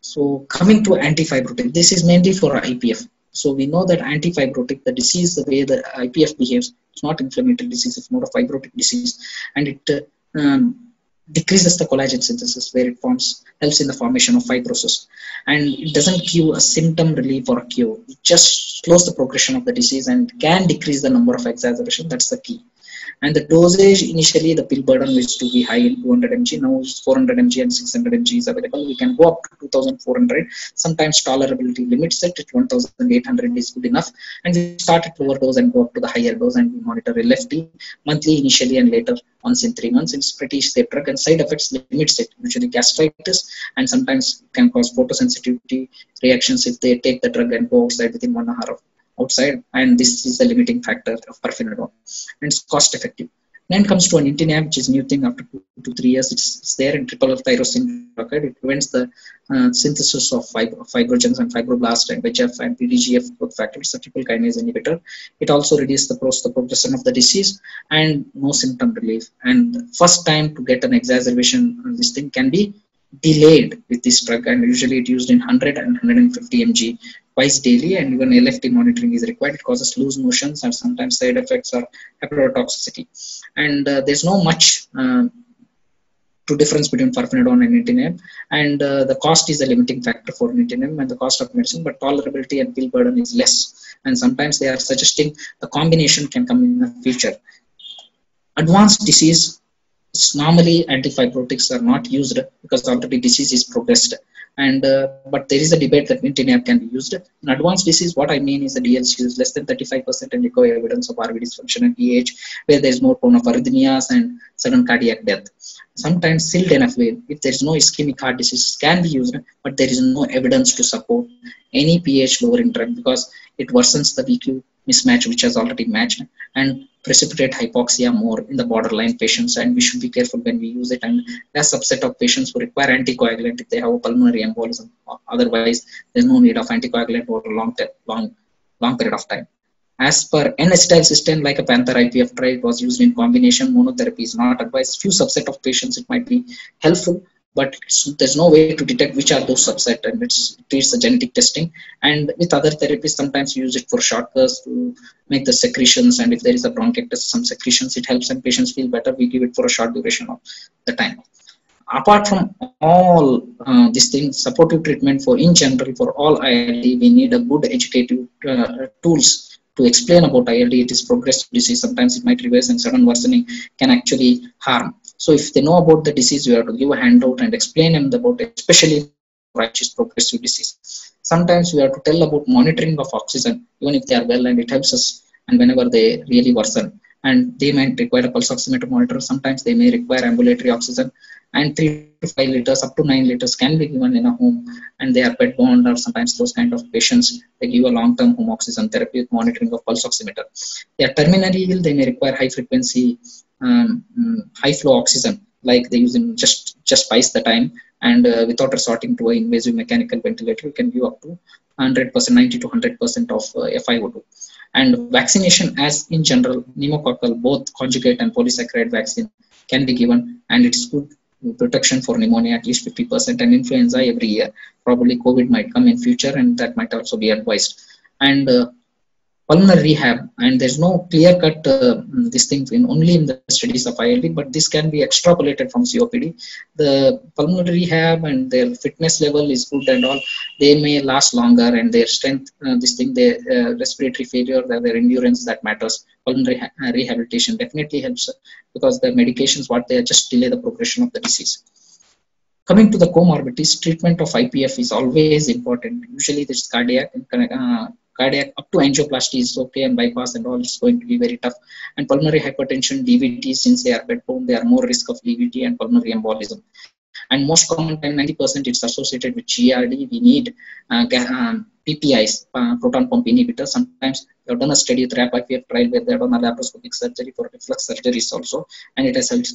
So coming to antifibrotic this is mainly for IPF so we know that antifibrotic the disease the way the IPF behaves it's not inflammatory disease it's more a fibrotic disease. And it uh, um, decreases the collagen synthesis where it forms helps in the formation of fibrosis. And it doesn't give a symptom relief or a cure. It just slows the progression of the disease and can decrease the number of exacerbation that's the key and the dosage initially the pill burden used to be high in 200 mg now 400 mg and 600 mg is available. We can go up to 2400 sometimes tolerability limits it. At 1800 is good enough. And we start at lower dose and go up to the higher dose and we monitor LFT monthly initially and later once in three months. It's pretty safe drug and side effects limits it. Usually gastritis and sometimes can cause photosensitivity reactions if they take the drug and go outside within one hour of outside and this is the limiting factor of pirfenidone and it's cost effective then comes to an nintedanib which is new thing after two to three years. It's, it's there in triple tyrosine blockade it prevents the uh, synthesis of fib- fibrogens and fibroblast and VEGF and PDGF growth factor it's a triple kinase inhibitor. It also reduces the, the progression of the disease and no symptom relief. And first time to get an exacerbation on this thing can be delayed with this drug and usually it used in 100 and 150 mg twice daily and even LFT monitoring is required. It causes loose motions and sometimes side effects are hepatotoxicity. And uh, there's no much uh, to difference between pirfenidone and nintedanib and uh, the cost is a limiting factor for nintedanib and the cost of medicine but tolerability and pill burden is less and sometimes they are suggesting the combination can come in the future advanced disease normally antifibrotics are not used because already disease is progressed. And uh, but there is a debate that nintedanib can be used. In advanced disease what i mean is the dlc is less than 35% and echo evidence of rv dysfunction and ph where there is more prone of arrhythmias and sudden cardiac death sometimes sildenafil if there is no ischemic heart disease can be used but there is no evidence to support any ph lowering drug because it worsens the vq mismatch which has already matched and precipitate hypoxia more in the borderline patients and we should be careful when we use it. And a subset of patients who require anticoagulant if they have a pulmonary embolism. Otherwise there's no need of anticoagulant over a long long long period of time as per N-acetyl cysteine like a panther IPF trial was used in combination monotherapy is not advised. Few subset of patients it might be helpful but there's no way to detect which are those subset and it's it is the genetic testing. And with other therapies sometimes you use it for short bursts to make the secretions and if there is a bronchitis some secretions it helps and patients feel better. We give it for a short duration of the time. Apart from all uh, these things supportive treatment for in general for all ILD we need a good educative uh, tools to explain about ILD, it is progressive disease. Sometimes it might reverse and sudden worsening can actually harm. So if they know about the disease, you have to give a handout and explain them about it, especially is progressive disease. Sometimes we have to tell about monitoring of oxygen, even if they are well and it helps us and whenever they really worsen. And they might require a pulse oximeter monitor. Sometimes they may require ambulatory oxygen and three to five liters up to nine liters can be given in a home. And they are bed bound or sometimes those kind of patients they give a long-term home oxygen therapy with monitoring of pulse oximeter. They are terminally ill they may require high frequency um, high flow oxygen like they use in just just twice the time. And uh, without resorting to an invasive mechanical ventilator you can give up to 100% 90 to 100% of uh, FiO2 and vaccination as in general pneumococcal both conjugate and polysaccharide vaccine can be given. And it's good protection for pneumonia at least 50% and influenza every year. Probably covid might come in future and that might also be advised. And uh, pulmonary rehab and there's no clear cut uh, this thing in only in the studies of ILD but this can be extrapolated from COPD the pulmonary rehab and their fitness level is good and all. They may last longer and their strength uh, this thing their uh, respiratory failure their, their endurance that matters. Pulmonary rehabilitation definitely helps because the medications what they just delay the progression of the disease. Coming to the comorbidities treatment of IPF is always important. Usually this cardiac uh, cardiac up to angioplasty is okay and bypass and all is going to be very tough. And pulmonary hypertension dvt since they are bedbound they are more risk of dvt and pulmonary embolism. And most common time 90% it's associated with grd we need uh, um, ppis uh, proton pump inhibitors. Sometimes We have done a study with WRAP IPF trial where they have done a laparoscopic surgery for reflux surgeries also, and it has helped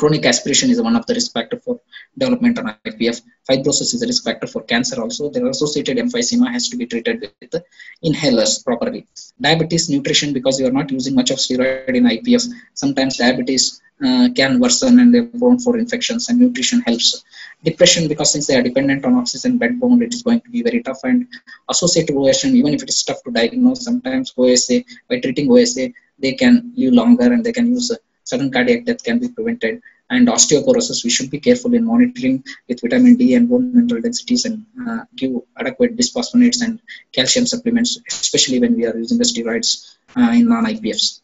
Chronic aspiration is one of the risk factor for development on IPF. Fibrosis is a risk factor for cancer also. The associated emphysema has to be treated with inhalers properly. Diabetes, nutrition, because you are not using much of steroid in IPF. sometimes diabetes uh, can worsen and they're prone for infections and nutrition helps. Depression, because since they are dependent on oxygen backbone, it is going to be very tough and associated OSA, even if it is tough to diagnose, sometimes OSA, by treating OSA, they can live longer and they can use sudden cardiac death can be prevented. And osteoporosis, we should be careful in monitoring with vitamin D and bone mineral densities and uh, give adequate bisphosphonates and calcium supplements, especially when we are using the steroids uh, in non-IPFs.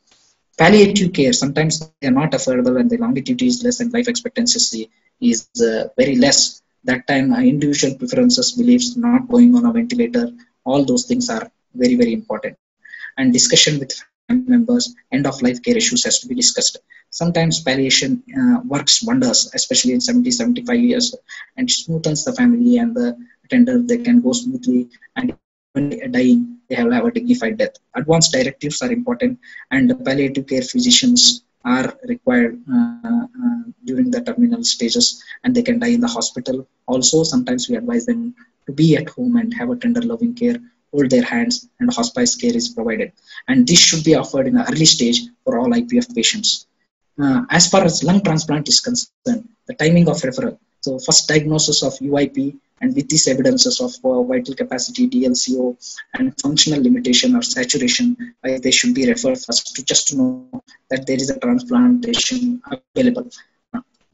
Palliative care, sometimes they are not affordable and the longevity is less and life expectancy is uh, very less. That time, uh, individual preferences, beliefs, not going on a ventilator, all those things are very, very important. And discussion with members, end of life care issues has to be discussed. Sometimes palliation uh, works wonders, especially in 70, 75 years, and smoothens the family and the attender. They can go smoothly, and when dying, they have, have a dignified death. Advanced directives are important, and palliative care physicians are required uh, uh, during the terminal stages, and they can die in the hospital. Also, sometimes we advise them to be at home and have a tender loving care hold their hands and hospice care is provided. And this should be offered in an early stage for all IPF patients. Uh, as far as lung transplant is concerned, the timing of referral. So first diagnosis of UIP and with these evidences of uh, vital capacity, DLCO, and functional limitation or saturation, uh, they should be referred first to just to know that there is a transplantation available.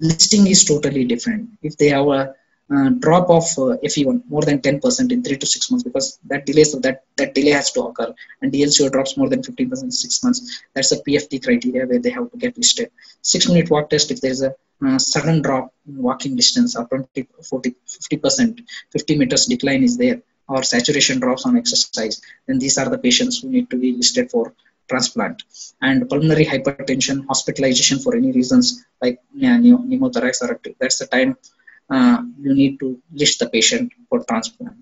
Listing is totally different. If they have a uh, drop of uh, FEV1 more than 10% in three to six months because that delay so that that delay has to occur and DLCO drops more than 15% in six months. That's a PFT criteria where they have to get listed. Six minute walk test if there is a uh, sudden drop in walking distance or 20, 40, 50%, 50 meters decline is there or saturation drops on exercise, then these are the patients who need to be listed for transplant. And pulmonary hypertension, hospitalization for any reasons like pneumothorax or that's the time you need to list the patient for transplant.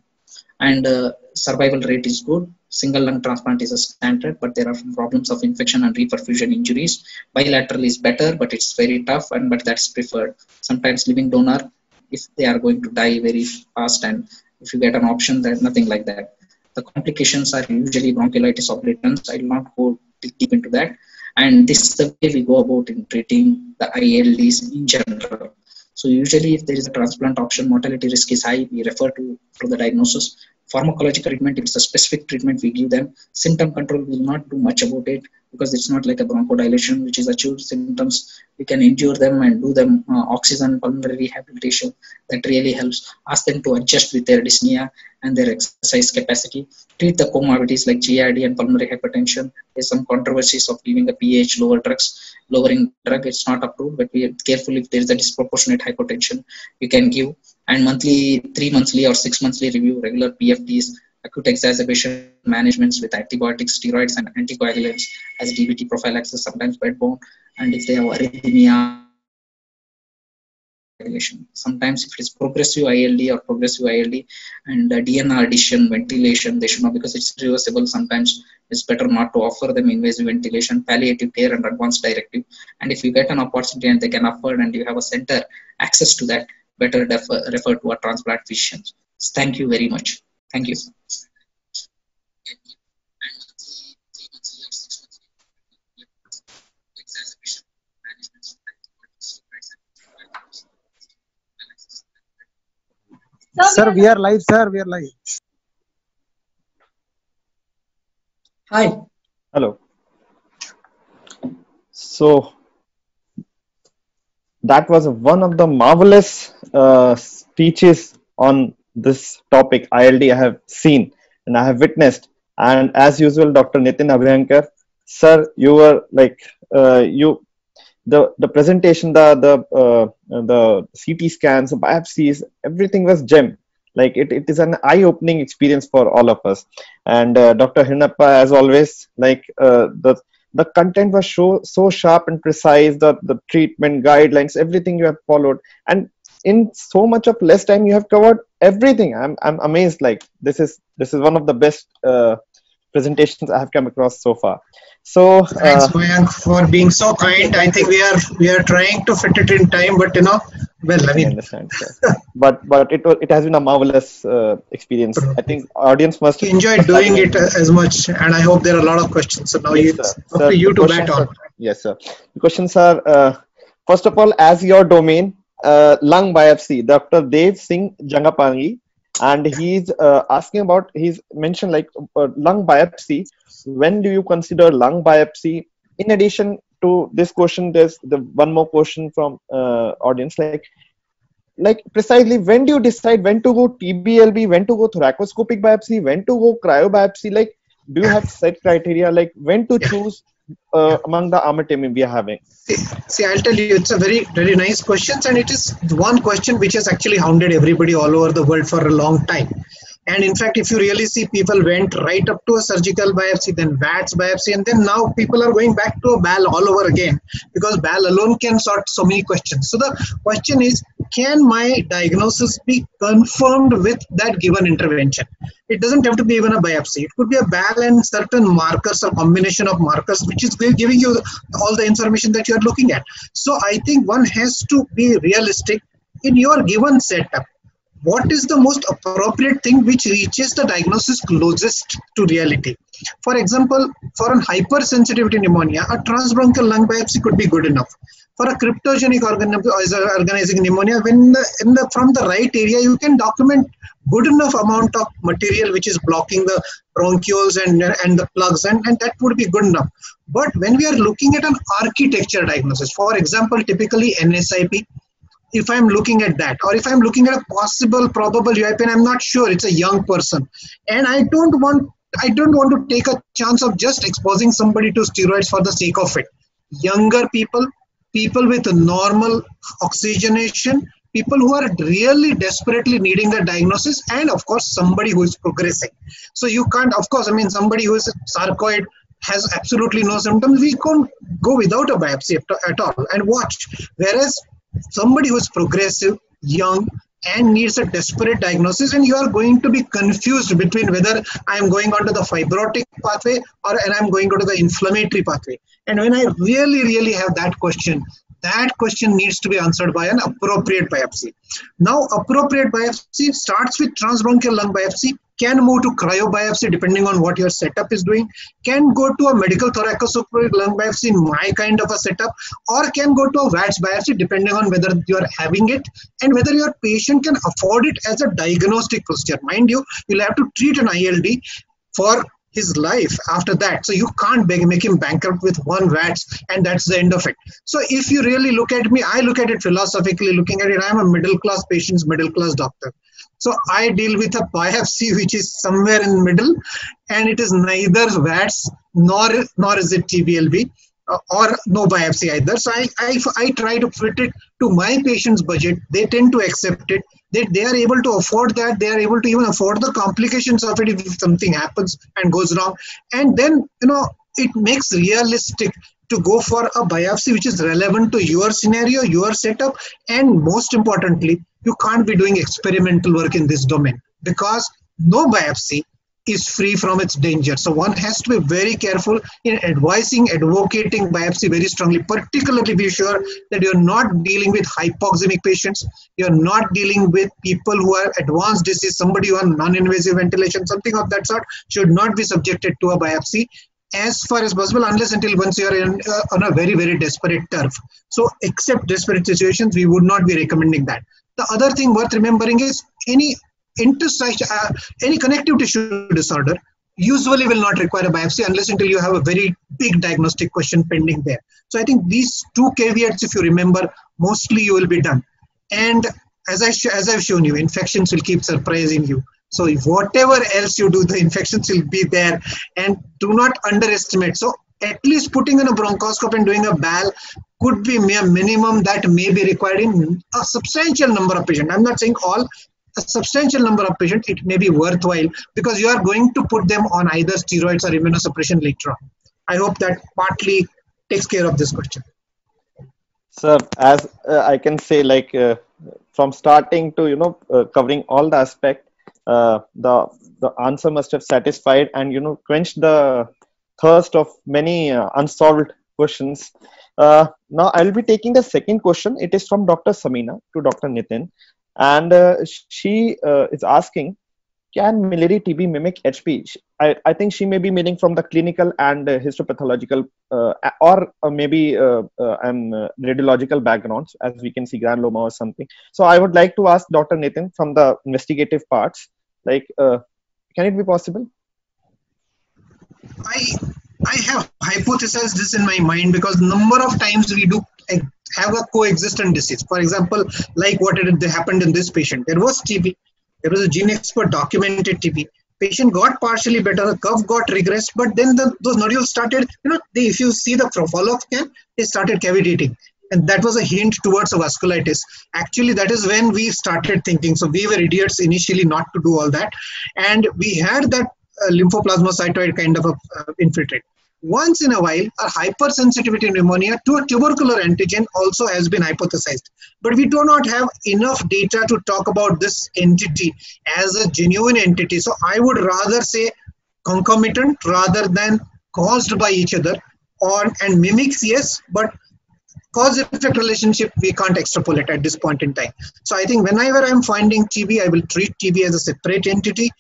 And uh, survival rate is good. Single lung transplant is a standard, but there are problems of infection and reperfusion injuries. Bilateral is better, but it's very tough, and but that's preferred. Sometimes living donor, if they are going to die very fast, and if you get an option, there's nothing like that. The complications are usually bronchiolitis obliterans. I will not go deep into that. And this is the way we go about in treating the ILDs in general. So usually if there is a transplant option, mortality risk is high, we refer to for the diagnosis. Pharmacological treatment, it's a specific treatment we give them. Symptom control, will not do much about it because it's not like a bronchodilation, which is achieved symptoms. We can endure them and do them uh, oxygen pulmonary rehabilitation. That really helps. Ask them to adjust with their dyspnea and their exercise capacity. Treat the comorbidities like GERD and pulmonary hypertension. There's some controversies of giving a pH lower drugs. Lowering drug, it's not approved, but we are careful if there is a disproportionate hypotension, you can give. And monthly, three monthly or six monthly review, regular PFTs, acute exacerbation managements with antibiotics, steroids, and anticoagulants as DVT prophylaxis, sometimes bedbound. And if they have arrhythmia, Sometimes if it is progressive ILD or progressive ILD and uh, DNR addition, ventilation, they should not because it's reversible. Sometimes it's better not to offer them invasive ventilation, palliative care and advanced directive. And if you get an opportunity and they can afford and you have a center access to that, better refer, refer to a transplant physician. Thank you very much. Thank you. Sir, we are live, sir. We are live. Hi. Hello. So that was one of the marvelous uh, speeches on this topic ILD I have seen and I have witnessed. And as usual, Dr. Nitin Abhyankar, sir, you were like uh, you the the presentation, the the uh, the CT scans, biopsies, everything was gem. Like it, it is an eye-opening experience for all of us. And uh, Dr. Hirnappa, as always, like uh, the the content was so so sharp and precise. The the treatment guidelines, everything you have followed, and in so much of less time, you have covered everything. I'm I'm amazed. Like this is this is one of the best uh, presentations I have come across so far. So Thanks, uh, Mayank, for being so kind. I think we are we are trying to fit it in time, but you know, well, I I mean, understand, but but it it has been a marvelous uh, experience. I think audience must enjoy doing it uh, <laughs> as much, and I hope there are a lot of questions. So now Yes, you, sir. Sir, you to bat on. are- Yes, sir. The questions are uh, first of all, as your domain, uh, lung biopsy, Dr. Dev Singh Jangapangi, and he's uh, asking about, he's mentioned like uh, lung biopsy. When do you consider lung biopsy? In addition to this question, there's the one more question from uh, audience like, like precisely when do you decide when to go TBLB, when to go thoracoscopic biopsy, when to go cryobiopsy? Like, do you have set criteria like when to choose uh, among the armamentarium we are having? See, see, I'll tell you, it's a very, very nice question, and it is one question which has actually hounded everybody all over the world for a long time. And in fact, if you really see, people went right up to a surgical biopsy, then VATS biopsy, and then now people are going back to a BAL all over again because BAL alone can sort so many questions. So the question is, can my diagnosis be confirmed with that given intervention? It doesn't have to be even a biopsy. It could be a BAL and certain markers, or combination of markers, which is giving you all the information that you are looking at. So I think one has to be realistic in your given setup what is the most appropriate thing which reaches the diagnosis closest to reality? For example for an hypersensitivity pneumonia a transbronchial lung biopsy could be good enough. For a cryptogenic organ, uh, organizing pneumonia when the, in the from the right area you can document good enough amount of material which is blocking the bronchioles and and the plugs and, and that would be good enough. But when we are looking at an architecture diagnosis for example typically nsip if I'm looking at that, or if I'm looking at a possible probable UIP, and I'm not sure it's a young person, and I don't want I don't want to take a chance of just exposing somebody to steroids for the sake of it. Younger people, people with a normal oxygenation, people who are really desperately needing the diagnosis, and of course somebody who is progressing. So you can't, of course, I mean somebody who is sarcoid has absolutely no symptoms. We can't go without a biopsy at all and watch. Whereas somebody who is progressive, young, and needs a desperate diagnosis, and you are going to be confused between whether I am going onto the fibrotic pathway or and I'm going onto the inflammatory pathway. And when I really, really have that question, that question needs to be answered by an appropriate biopsy. Now, appropriate biopsy starts with transbronchial lung biopsy, can move to cryobiopsy depending on what your setup is doing, can go to a medical thoracoscopic lung biopsy in my kind of a setup, or can go to a VATS biopsy depending on whether you are having it and whether your patient can afford it as a diagnostic procedure. Mind you, you'll have to treat an ILD for his life after that. So you can't make him bankrupt with one VATS and that's the end of it. So if you really look at me, I look at it philosophically, looking at it, I'm a middle class patient's middle class doctor. So I deal with a biopsy which is somewhere in the middle and it is neither VATS nor, nor is it TBLB uh, or no biopsy either. So I, I, I try to fit it to my patient's budget. They tend to accept it. They, they are able to afford that. They are able to even afford the complications of it if something happens and goes wrong. And then, you know, it makes realistic to go for a biopsy which is relevant to your scenario, your setup, and most importantly, you can't be doing experimental work in this domain because no biopsy is free from its danger. So one has to be very careful in advising, advocating biopsy very strongly, particularly be sure that you're not dealing with hypoxemic patients, you're not dealing with people who are advanced disease, somebody on non-invasive ventilation, something of that sort should not be subjected to a biopsy as far as possible unless until once you are in, uh, on a very very desperate turf. So except desperate situations we would not be recommending that the other thing worth remembering is any interstitial uh, any connective tissue disorder usually will not require a biopsy unless until you have a very big diagnostic question pending there. So i think these two caveats if you remember mostly you will be done. And as i as i've shown you infections will keep surprising you. So whatever else you do, the infections will be there. And do not underestimate. So at least putting in a bronchoscope and doing a BAL could be mere minimum that may be required in a substantial number of patients. I'm not saying all, a substantial number of patients, it may be worthwhile because you are going to put them on either steroids or immunosuppression later on. I hope that partly takes care of this question. Sir, as uh, I can say, like uh, from starting to you know uh, covering all the aspect, uh, the the answer must have satisfied and you know quenched the thirst of many uh, unsolved questions. Uh, now I'll be taking the second question. It is from Dr. Samina to Dr. Nitin, and uh, she uh, is asking, can miliary TB mimic HP? I, I think she may be meaning from the clinical and uh, histopathological uh, or maybe radiological backgrounds, as we can see granuloma or something. So I would like to ask Dr. Nitin from the investigative parts, like, can it be possible? I I have hypothesized this in my mind because number of times we do have a coexistent disease. For example, like what had happened in this patient, there was TB, there was a GeneXpert documented TB. Patient got partially better, the curve got regressed, but then the, those nodules started, you know, they, if you see the follow-up scan, they started cavitating. And that was a hint towards a vasculitis. Actually, that is when we started thinking. So we were idiots initially not to do all that. And we had that lymphoplasmacytoid kind of a, uh, infiltrate once in a while, a hypersensitivity pneumonia to a tubercular antigen also has been hypothesized. But we do not have enough data to talk about this entity as a genuine entity. So I would rather say concomitant rather than caused by each other or and mimics yes but cause effect relationship we can't extrapolate at this point in time so i think whenever i'm finding tb i will treat tb as a separate entity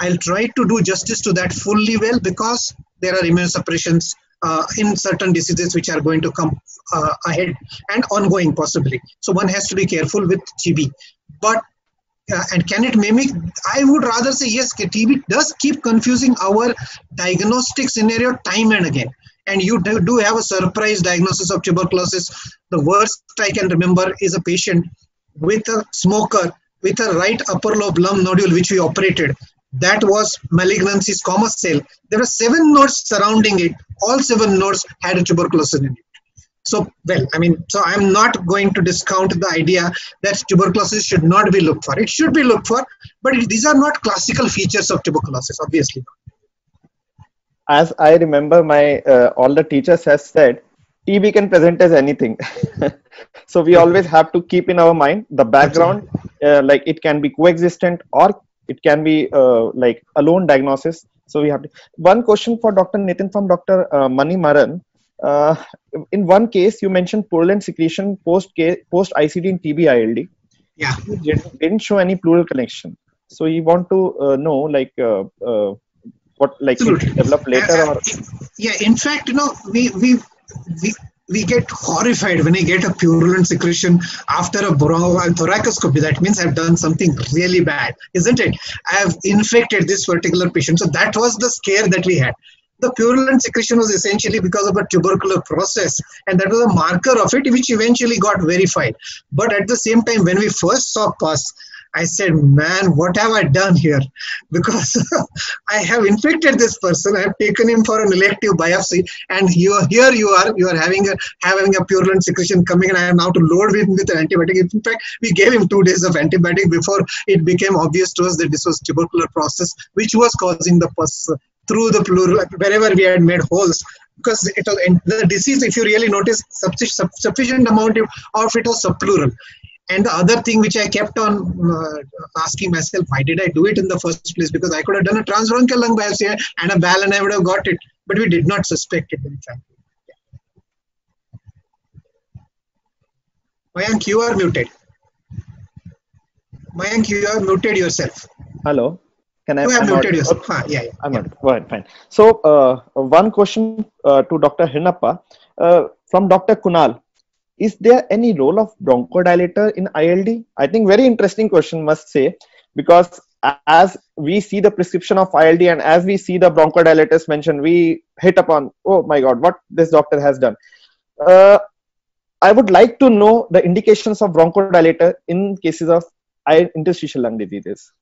i'll try to do justice to that fully well because there are immunosuppressions uh, in certain diseases which are going to come uh, ahead and ongoing possibly. So one has to be careful with TB. But uh, and can it mimic? I would rather say yes. TB does keep confusing our diagnostic scenario time and again. And you do, do have a surprise diagnosis of tuberculosis. The worst I can remember is a patient with a smoker with a right upper lobe lung nodule which we operated that was malignancy squamous cell. There were seven nodes surrounding it. All seven nodes had a tuberculosis in it. So, well, I mean, so I'm not going to discount the idea that tuberculosis should not be looked for. It should be looked for, but it, these are not classical features of tuberculosis, obviously. As I remember, my uh, all the teachers have said, TB can present as anything. <laughs> so we always have to keep in our mind the background, uh, like it can be coexistent or it can be uh, like alone diagnosis. So we have to, one question for dr nitin from dr uh, mani maran uh, in one case you mentioned purulent secretion post post icd in tb ild yeah. Didn't show any pleural connection. So you want to uh, know like uh, uh, what like develop later or yeah in fact you know we we we we get horrified when I get a purulent secretion after a thoracoscopy. That means I've done something really bad, isn't it? I have infected this particular patient. So that was the scare that we had. The purulent secretion was essentially because of a tubercular process, and that was a marker of it, which eventually got verified. But at the same time, when we first saw pus, I said, man, what have I done here? <laughs> Because <laughs> I have infected this person. I have taken him for an elective biopsy, and you here you are, you are having a having a purulent secretion coming, and I am now to load him with an antibiotic. In fact, we gave him two days of antibiotic before it became obvious to us that this was tubercular process, which was causing the pus through the pleural wherever we had made holes because it was the disease if you really notice sufficient amount of it was subpleural and the other thing which I kept on uh, asking myself, why did I do it in the first place? Because I could have done a transbronchial lung biopsy and a BAL and I would have got it. But we did not suspect it, in fact. Mayank, you are muted. Mayank, you are muted yourself. Hello. Can I? You have muted yourself. Ah, yeah, yeah. I'm yeah. Go ahead, fine. So, uh, one question uh, to Dr. Hirnappa uh, from Dr. Kunal is there any role of bronchodilator in ild i think very interesting question must say because as we see the prescription of ild and as we see the bronchodilators mentioned we hit upon oh my god what this doctor has done. Uh, i would like to know the indications of bronchodilator in cases of interstitial lung diseases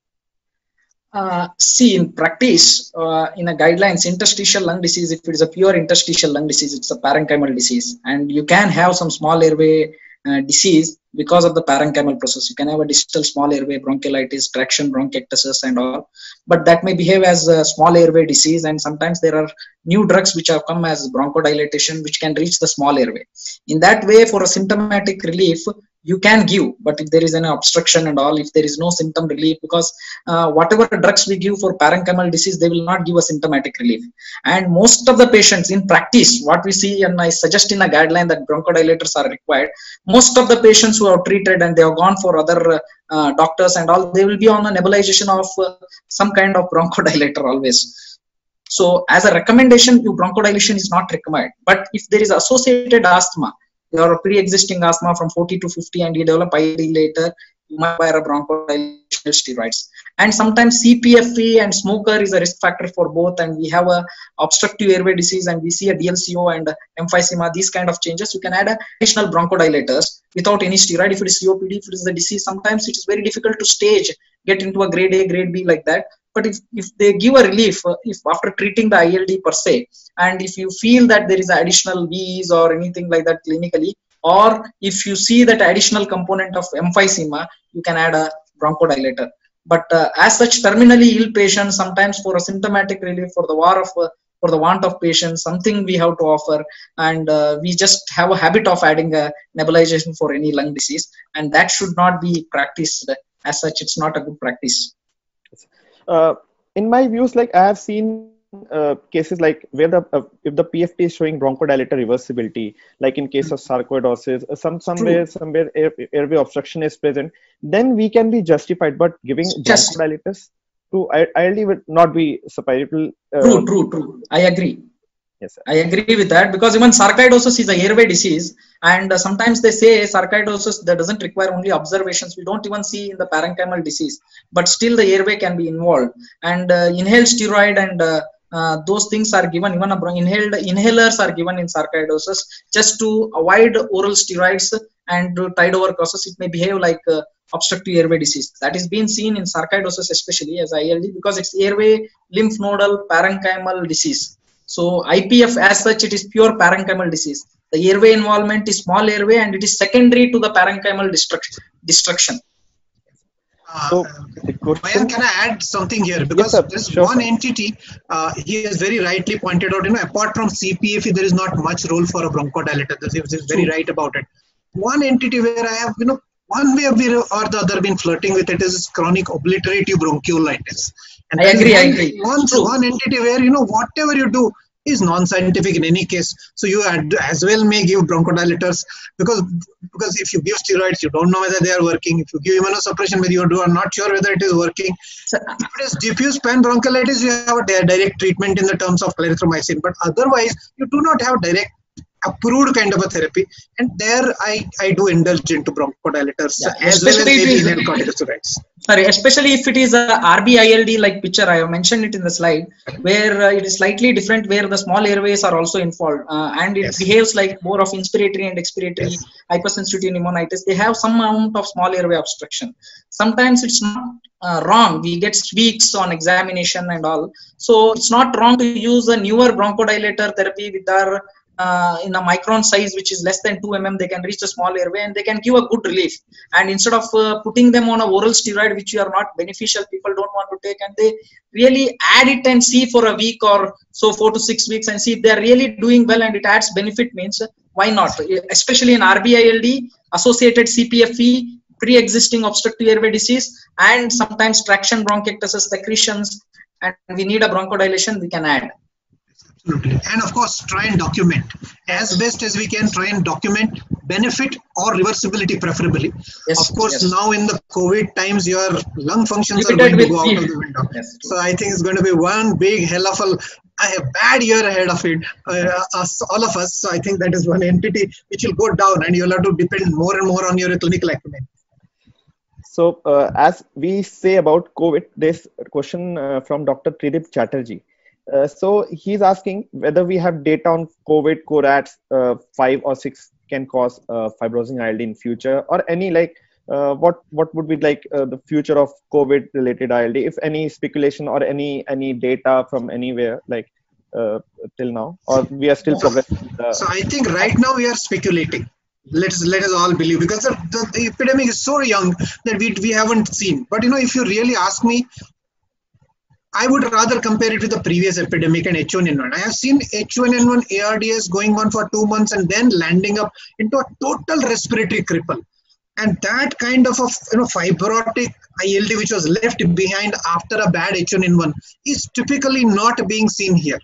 see in practice uh, in a guidelines interstitial lung disease if it is a pure interstitial lung disease it's a parenchymal disease. And you can have some small airway uh, disease because of the parenchymal process. You can have a distal small airway bronchiolitis traction bronchiectasis and all. But that may behave as a small airway disease and sometimes there are new drugs which have come as bronchodilation which can reach the small airway. In that way for a symptomatic relief you can give but if there is an obstruction and all if there is no symptom relief because uh, whatever drugs we give for parenchymal disease they will not give a symptomatic relief and most of the patients in practice what we see and i suggest in a guideline that bronchodilators are required most of the patients who are treated and they have gone for other uh, doctors and all they will be on a nebulization of uh, some kind of bronchodilator always so as a recommendation bronchodilation is not required. but if there is associated asthma your pre-existing asthma from 40 to 50 and you develop ILD later, you might require a bronchodilational steroids. And sometimes CPFE and smoker is a risk factor for both. And we have a obstructive airway disease and we see a DLCO and emphysema, these kind of changes. You can add additional bronchodilators without any steroid. If it is COPD, if it is the disease, sometimes it is very difficult to stage, get into a grade A, grade B like that. But if, if they give a relief, uh, if after treating the ILD per se, and if you feel that there is additional V's or anything like that clinically, or if you see that additional component of emphysema, you can add a bronchodilator. But uh, as such, terminally ill patients, sometimes for a symptomatic relief, for the war of uh, for the want of patients, something we have to offer, and uh, we just have a habit of adding a nebulization for any lung disease, and that should not be practiced. As such, it's not a good practice. Uh, in my views, like I have seen uh, cases like where the uh, if the PFT is showing bronchodilator reversibility, like in case of sarcoidosis, uh, some somewhere True. somewhere air, airway obstruction is present, then we can be justified. But giving Just. bronchodilators to ILD would not be sufficient. Uh, true, true, true. I agree. Yes, sir. I agree with that because even sarcoidosis is a airway disease, and uh, sometimes they say sarcoidosis that doesn't require only observations. We don't even see in the parenchymal disease, but still the airway can be involved. And uh, inhaled steroid and uh, those things are given even inhaled inhalers are given in sarcoidosis just to avoid oral steroids and tide over causes. It may behave like uh, obstructive airway disease that is being seen in sarcoidosis especially as ILD because it's airway lymph nodal parenchymal disease so IPF as such, it is pure parenchymal disease. The airway involvement is small airway and it is secondary to the parenchymal destruction. Uh, so, Mayank, can I add something here? Because yes, there's sure, one sir. entity, uh, he has very rightly pointed out, you know, apart from CPF, there is not much role for a bronchodilator. This is very right about it. One entity where I have, you know, one way or the other been flirting with it is chronic obliterative bronchiolitis. And I agree. One, I agree. One, one entity where you know whatever you do is non-scientific in any case. So you as well may give bronchodilators because because if you give steroids, you don't know whether they are working. If you give immunosuppression, whether you do are not sure whether it is working. So, if it is diffuse panbronchiolitis, you have a direct treatment in the terms of clarithromycin. But otherwise, you do not have direct approved kind of a therapy and there i i do indulge into bronchodilators yeah, as well as corticosteroids sorry especially if it is a rbild like picture i have mentioned it in the slide where uh, it is slightly different where the small airways are also involved uh, and it yes. behaves like more of inspiratory and expiratory yes. hypersensitivity pneumonitis they have some amount of small airway obstruction sometimes it's not uh, wrong we get tweaks on examination and all so it's not wrong to use a newer bronchodilator therapy with our uh, in a micron size which is less than 2 mm they can reach the small airway and they can give a good relief. And instead of uh, putting them on a oral steroid which are not beneficial people don't want to take and they really add it and see for a week or so 4 to 6 weeks and see if they're really doing well and it adds benefit means why not? Especially in RBILD associated CPFE pre-existing obstructive airway disease and sometimes traction bronchiectasis secretions and we need a bronchodilation we can add Absolutely. And of course, try and document as best as we can. Try and document benefit or reversibility, preferably. Yes, of course, yes. now in the COVID times, your lung functions are going to go out of the window. Yes, so I think it's going to be one big hell of a a bad year ahead of it, uh, us, all of us. So I think that is one entity which will go down, and you'll have to depend more and more on your clinical acumen. So, uh, as we say about COVID, this question uh, from Dr. Tridip Chatterjee. Uh, so he's asking whether we have data on COVID CO-RADS uh, five or six can cause uh, fibrosing ILD in future, or any like uh, what what would be like uh, the future of COVID related ILD, if any speculation or any any data from anywhere like till now, or we are still progressing. so I think right now we are speculating let's let us all believe because the, the, the, epidemic is so young that we, we haven't seen but you know if you really ask me I would rather compare it to the previous epidemic and H1N1. I have seen H1N1 ARDS going on for two months and then landing up into a total respiratory cripple. And that kind of a you know fibrotic ILD which was left behind after a bad H1N1 is typically not being seen here.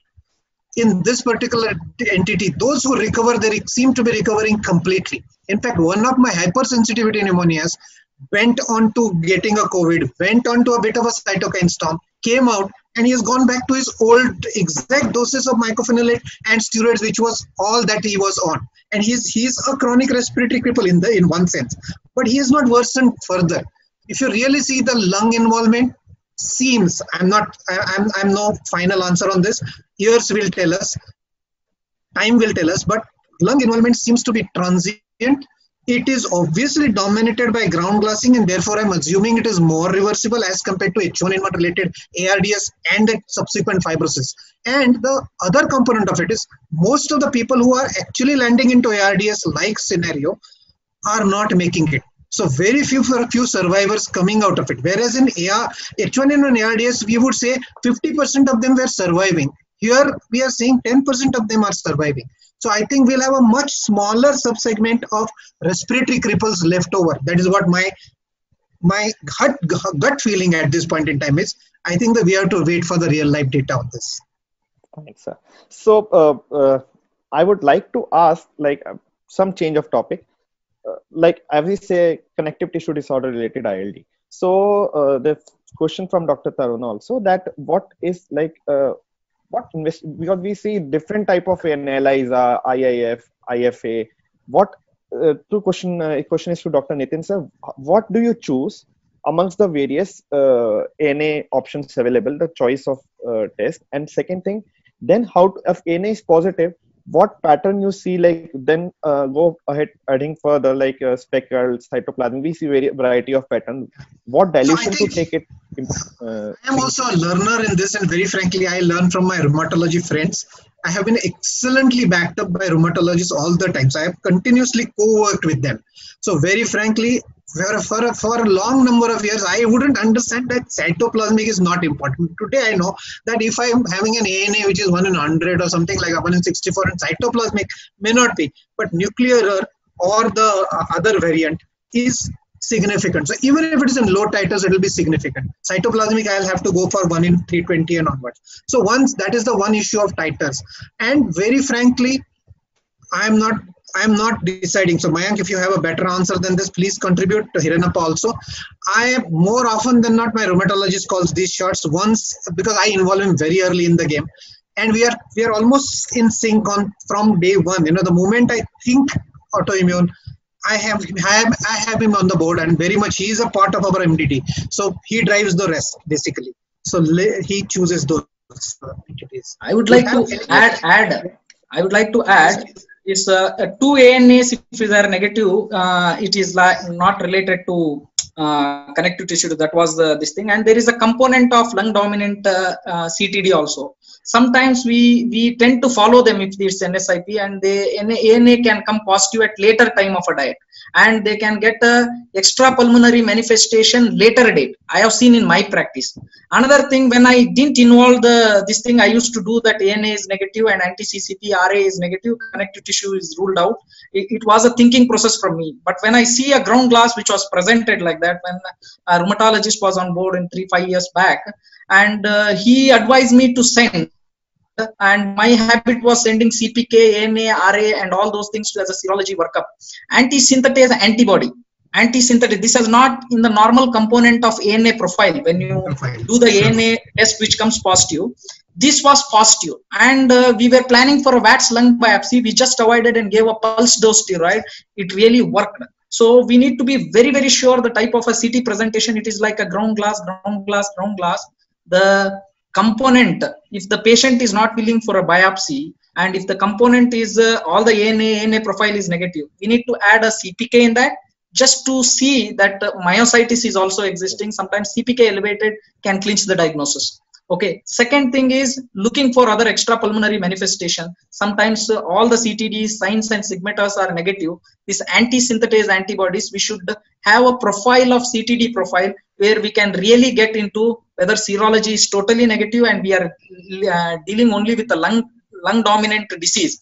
In this particular entity, those who recover, they seem to be recovering completely. In fact, one of my hypersensitivity pneumonias went on to getting a COVID, went on to a bit of a cytokine storm, came out, and he has gone back to his old exact doses of mycophenolate and steroids, which was all that he was on. And he's he's a chronic respiratory cripple in the in one sense, but he has not worsened further. If you really see the lung involvement, seems I'm not I, I'm I'm no final answer on this. Years will tell us, time will tell us, but lung involvement seems to be transient it is obviously dominated by ground glassing and therefore I'm assuming it is more reversible as compared to H1N1 related ARDS and the subsequent fibrosis. And the other component of it is most of the people who are actually landing into ARDS like scenario are not making it. So very few for a few survivors coming out of it. Whereas in AR, H1N1 ARDS, we would say 50% of them were surviving. Here we are saying 10% of them are surviving. So I think we'll have a much smaller subsegment of respiratory cripples left over. That is what my my gut, gut feeling at this point in time is. I think that we have to wait for the real life data on this. Thanks, sir. So uh, uh, I would like to ask like uh, some change of topic. Uh, like as we say, connective tissue disorder related ILD. So uh, the question from Dr. Tarun also that what is like uh, what invest because we see different type of ELISA, IIF, IFA. What uh, two question uh, question is to Dr. Nitin sir. What do you choose amongst the various uh, ANA options available, the choice of uh, test, and second thing, then how to, if ANA is positive, what pattern you see like then uh, go ahead adding further like uh, speckled cytoplasm we see very variety of pattern. What dilution so to take it uh, i am also a learner in this and very frankly i learn from my rheumatology friends. I have been excellently backed up by rheumatologists all the time so i have continuously co-worked with them. So very frankly for, for, for a long number of years, I wouldn't understand that cytoplasmic is not important. Today, I know that if I'm having an ANA which is 1 in 100 or something like 1 in 64, and cytoplasmic may not be, but nuclear or the other variant is significant. So even if it is in low titers, it will be significant. Cytoplasmic, I'll have to go for 1 in 320 and onwards. So once that is the one issue of titers. And very frankly, I'm not I'm not deciding. So Mayank, if you have a better answer than this, please contribute to Hiranappa also. I more often than not, my rheumatologist calls these shots once because I involve him very early in the game. And we are we are almost in sync on from day one. You know, the moment I think autoimmune, I have I have I have him on the board and very much he is a part of our MDT. So he drives the rest basically. So he chooses those entities. I would like to add add I would like to add is uh, two ANAs if they are negative, uh, it is not related to uh, connective tissue. That was the this thing, and there is a component of lung dominant uh, uh, CTD also. Sometimes we we tend to follow them if it's NSIP, and the ANA can come positive at later time of a diet. And they can get a extra pulmonary manifestation later date. I have seen in my practice. Another thing when i didn't involve the this thing i used to do that ana is negative and anti-ccp ra is negative connective tissue is ruled out. It, it, was a thinking process for me. But when i see a ground glass which was presented like that when a rheumatologist was on board in three five years back and uh, he advised me to send and my habit was sending CPK, ANA, RA, and all those things as a serology workup. Anti-synthetase antibody. Anti-synthetase. This is not in the normal component of ANA profile. When you do the ANA test, which comes positive, this was positive, and uh, we were planning for a VATS lung biopsy. We just avoided and gave a pulse dose steroid. It really worked. So we need to be very, very sure the type of a CT presentation. It is like a ground glass, ground glass, ground glass. The component if the patient is not willing for a biopsy and if the component is uh, all the ANA, ANA profile is negative we need to add a CPK in that just to see that uh, myositis is also existing. Sometimes CPK elevated can clinch the diagnosis. Okay second thing is looking for other extra pulmonary manifestation. Sometimes uh, all the ctds signs and stigmatas are negative. This anti-synthetase antibodies we should have a profile of ctd profile where we can really get into whether serology is totally negative and we are uh, dealing only with the lung lung dominant disease.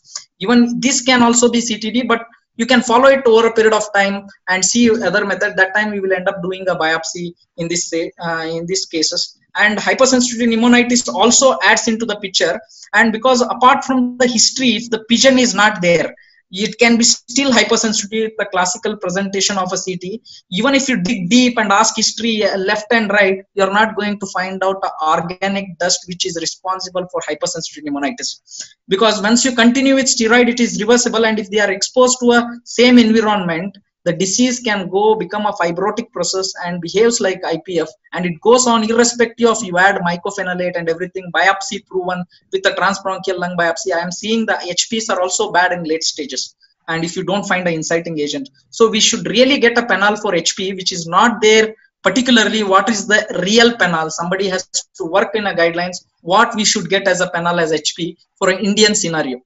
Even this can also be ctd but you can follow it over a period of time and see other method. That time we will end up doing a biopsy in this uh, in these cases. And hypersensitivity pneumonitis also adds into the picture. And because apart from the history if the pigeon is not there it can be still hypersensitive the classical presentation of a ct even if you dig deep and ask history uh, left and right you're not going to find out the organic dust which is responsible for hypersensitivity pneumonitis. Because once you continue with steroid it is reversible and if they are exposed to a same environment the disease can go become a fibrotic process and behaves like IPF and it goes on irrespective of you add mycophenolate and everything biopsy proven with the transbronchial lung biopsy. I am seeing the HPs are also bad in late stages and if you don't find an inciting agent. So we should really get a panel for HP which is not there particularly what is the real panel. Somebody has to work in a guidelines what we should get as a panel as HP for an Indian scenario.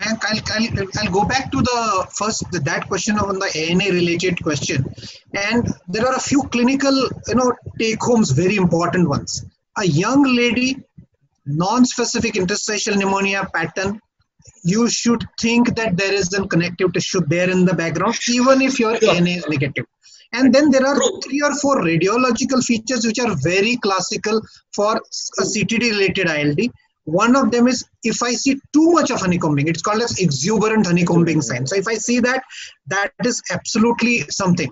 I'll, I'll, I'll go back to the first that question on the ANA related question, and there are a few clinical you know take homes, very important ones. A young lady, non-specific interstitial pneumonia pattern. You should think that there is a connective tissue there in the background, even if your ANA is negative. And then there are three or four radiological features which are very classical for a CTD related ILD one of them is if I see too much of honeycombing, it's called as exuberant honeycombing sign. So if I see that, that is absolutely something.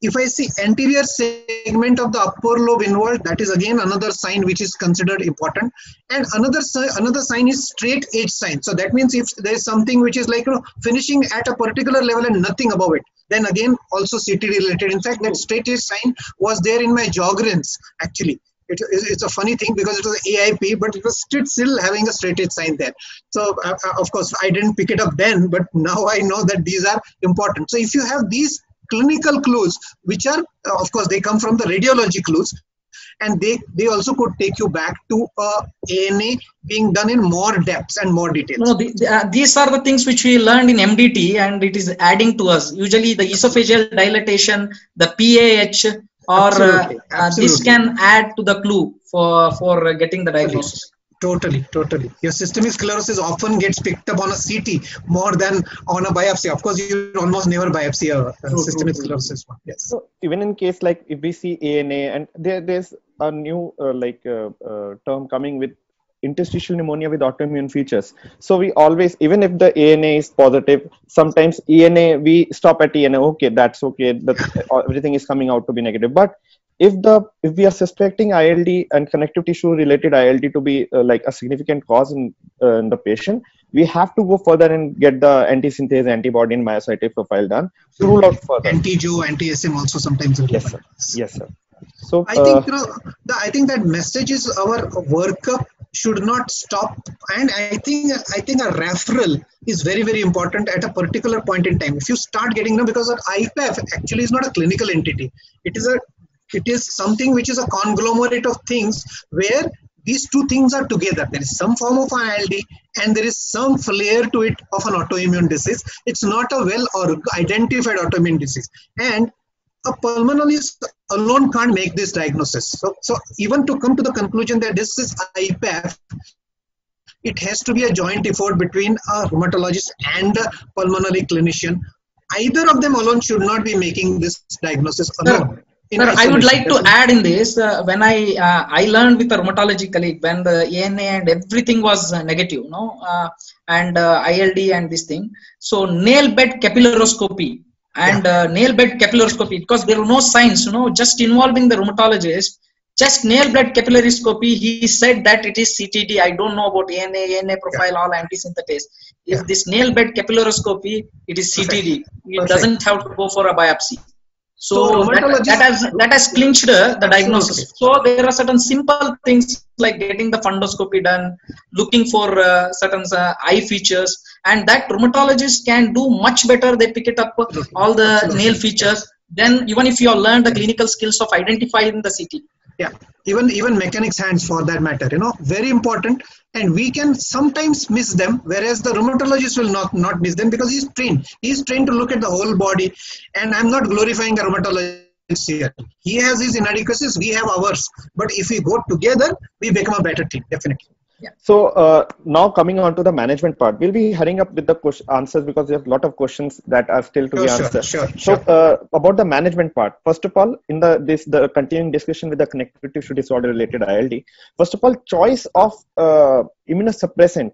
If I see anterior segment of the upper lobe involved, that is again another sign which is considered important. And another another sign is straight edge sign. So that means if there is something which is like you know finishing at a particular level and nothing above it, then again also CTD related. In fact, that straight edge sign was there in my Sjogren's actually it, it's a funny thing because it was AIP, but it was still having a straight edge sign there. So uh, uh, of course I didn't pick it up then, but now I know that these are important. So if you have these clinical clues, which are uh, of course they come from the radiology clues, and they they also could take you back to uh, ANA being done in more depths and more details. No, the, the, uh, these are the things which we learned in MDT, and it is adding to us. Usually, the esophageal dilatation, the PAH, or absolutely, uh, absolutely. this can add to the clue for for getting the diagnosis. Totally totally. Your systemic sclerosis often gets picked up on a ct more than on a biopsy. Of course you almost never biopsy a, a true, systemic true, sclerosis one. Yes. So even in case like if we see ana and there there's a new uh, like uh, uh, term coming with interstitial pneumonia with autoimmune features. So we always, even if the ANA is positive, sometimes ENA, we stop at ENA, okay, that's okay, that everything is coming out to be negative. But if the if we are suspecting ILD and connective tissue related ILD to be uh, like a significant cause in, uh, in the patient, we have to go further and get the anti-synthetase antibody and myositis profile done to rule out further. Anti-Jo, anti-SM also sometimes. Yes, sir. Yes, sir. So I think uh, you know, the, I think that message is our workup should not stop. And i think i think a referral is very very important at a particular point in time. If you start getting know because ipaf actually is not a clinical entity. It is a it is something which is a conglomerate of things where these two things are together. There is some form of ild and there is some flair to it of an autoimmune disease. It's not a well or identified autoimmune disease. And a pulmonologist alone can't make this diagnosis. So, so even to come to the conclusion that this is IPAF, it has to be a joint effort between a rheumatologist and a pulmonary clinician. Either of them alone should not be making this diagnosis alone. Sir, I would like to add in this uh, when I uh, I learned with a rheumatology colleague when the ANA and everything was uh, negative, no, uh, and uh, ILD and this thing. So nail bed capillaroscopy and yeah. uh, nail bed capillaroscopy because there were no signs, you know, just involving the rheumatologist. Just nail bed capillaroscopy, he said that it is CTD. I don't know about ANA, ANA profile, yeah. all antisynthetase. If yeah. this nail bed capillaroscopy, it is CTD. Perfect. It Perfect. doesn't have to go for a biopsy. So, so that, that, has that has clinched the diagnosis. So there are certain simple things like getting the fundoscopy done, looking for uh, certain uh, eye features, and that rheumatologist can do much better. They pick it up all the nail features. Then even if you have learned the clinical skills of identifying the CT. Yeah, even even mechanics hands for that matter. You know, very important. And we can sometimes miss them whereas the rheumatologist will not not miss them because he's trained. He's trained to look at the whole body. And i'm not glorifying the rheumatologist here. He has his inadequacies. We have ours. But if we go together we become a better team definitely Yeah. So uh, now coming on to the management part, we'll be heading up with the question, answers because we have a lot of questions that are still to Sure, be sure, answered. sure, So sure. uh, about the management part, first of all, in the this the continuing discussion with the connective tissue disorder related ILD, first of all, choice of uh, immunosuppressant,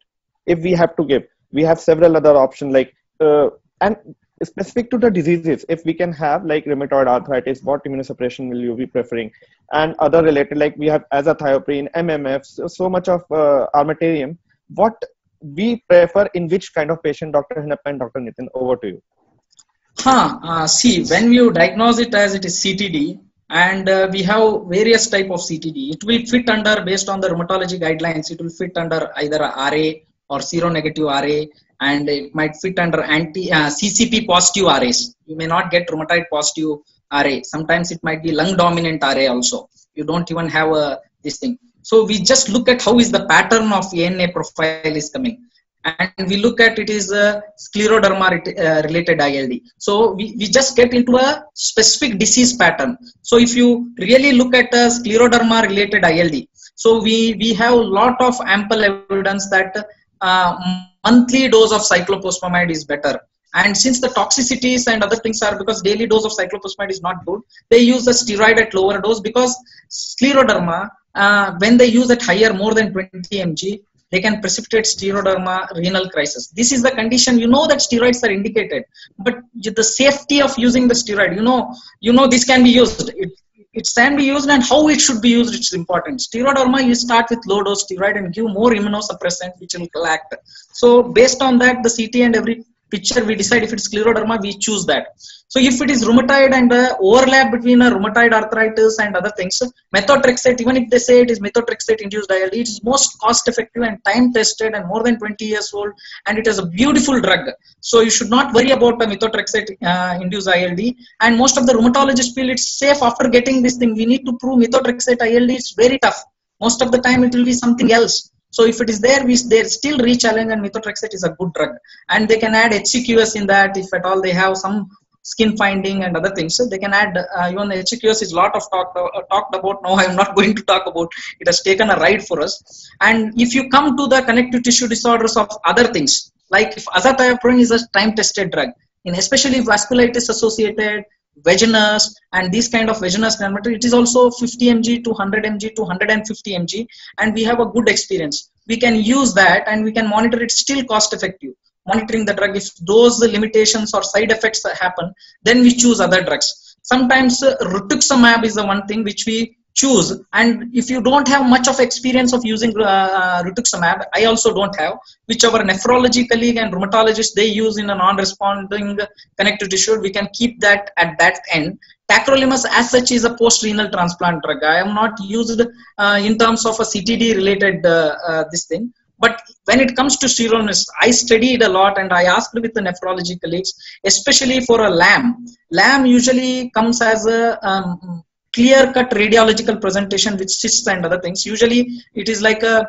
if we have to give, we have several other options like uh, and specific to the diseases, if we can have like rheumatoid arthritis, what immunosuppression will you be preferring, and other related like we have azathioprine, MMF, so, so much of uh, armamentarium. What we prefer in which kind of patient, Dr. Hiranappa and Dr. Nitin, over to you. Huh, uh, see, when you diagnose it as it is CTD, and uh, we have various type of CTD, it will fit under based on the rheumatology guidelines. It will fit under either RA or seronegative RA, and it might fit under anti uh, CCP positive RAs. You may not get rheumatoid positive RA. Sometimes it might be lung dominant RA also. You don't even have a this thing. So we just look at how is the pattern of ANA profile is coming and we look at it is a scleroderma ret- uh, related ILD. So we, we just get into a specific disease pattern. So if you really look at a scleroderma related ILD, so we, we have a lot of ample evidence that uh, monthly dose of cyclophosphamide is better. And since the toxicities and other things are because daily dose of cyclophosphamide is not good, they use the steroid at lower dose because scleroderma, uh, when they use at higher more than 20 mg, they can precipitate scleroderma renal crisis. This is the condition. You know that steroids are indicated, but the safety of using the steroid, you know, you know this can be used. It, it can be used and how it should be used it's important. Scleroderma you start with low dose steroid and give more immunosuppressant which will act so based on that the ct and every picture we decide if it's scleroderma we choose that. So if it is rheumatoid and uh, overlap between a rheumatoid arthritis and other things methotrexate even if they say it is methotrexate induced ILD it is most cost effective and time tested and more than 20 years old and it is a beautiful drug. So you should not worry about a methotrexate uh, induced ILD and most of the rheumatologists feel it's safe after getting this thing. We need to prove methotrexate ILD it's very tough. Most of the time it will be something else so if it is there, we they still re-challenge and methotrexate is a good drug. And they can add HCQS in that if at all they have some skin finding and other things. So they can add uh, even HCQS is a lot of talk, uh, talked about. No, <laughs> I'm not going to talk about. It has taken a ride for us. And if you come to the connective tissue disorders of other things, like if azathioprine is a time-tested drug, in especially vasculitis associated vaginous and these kind of vaginous dermatitis it is also 50 mg to 100 mg to 150 mg and we have a good experience. We can use that and we can monitor it still cost effective. Monitoring the drug if those limitations or side effects happen then we choose other drugs. Sometimes uh, rituximab is the one thing which we choose. And if you don't have much of experience of using uh, rituximab i also don't have which our nephrology colleague and rheumatologist they use in a non-responding connective tissue. We can keep that at that end. Tacrolimus as such is a post-renal transplant drug. I am not used uh, in terms of a ctd related uh, uh, this thing. But when it comes to steroids, I studied a lot and I asked with the nephrology colleagues, especially for a LAM. LAM usually comes as a um, clear cut radiological presentation with cysts and other things. Usually it is like a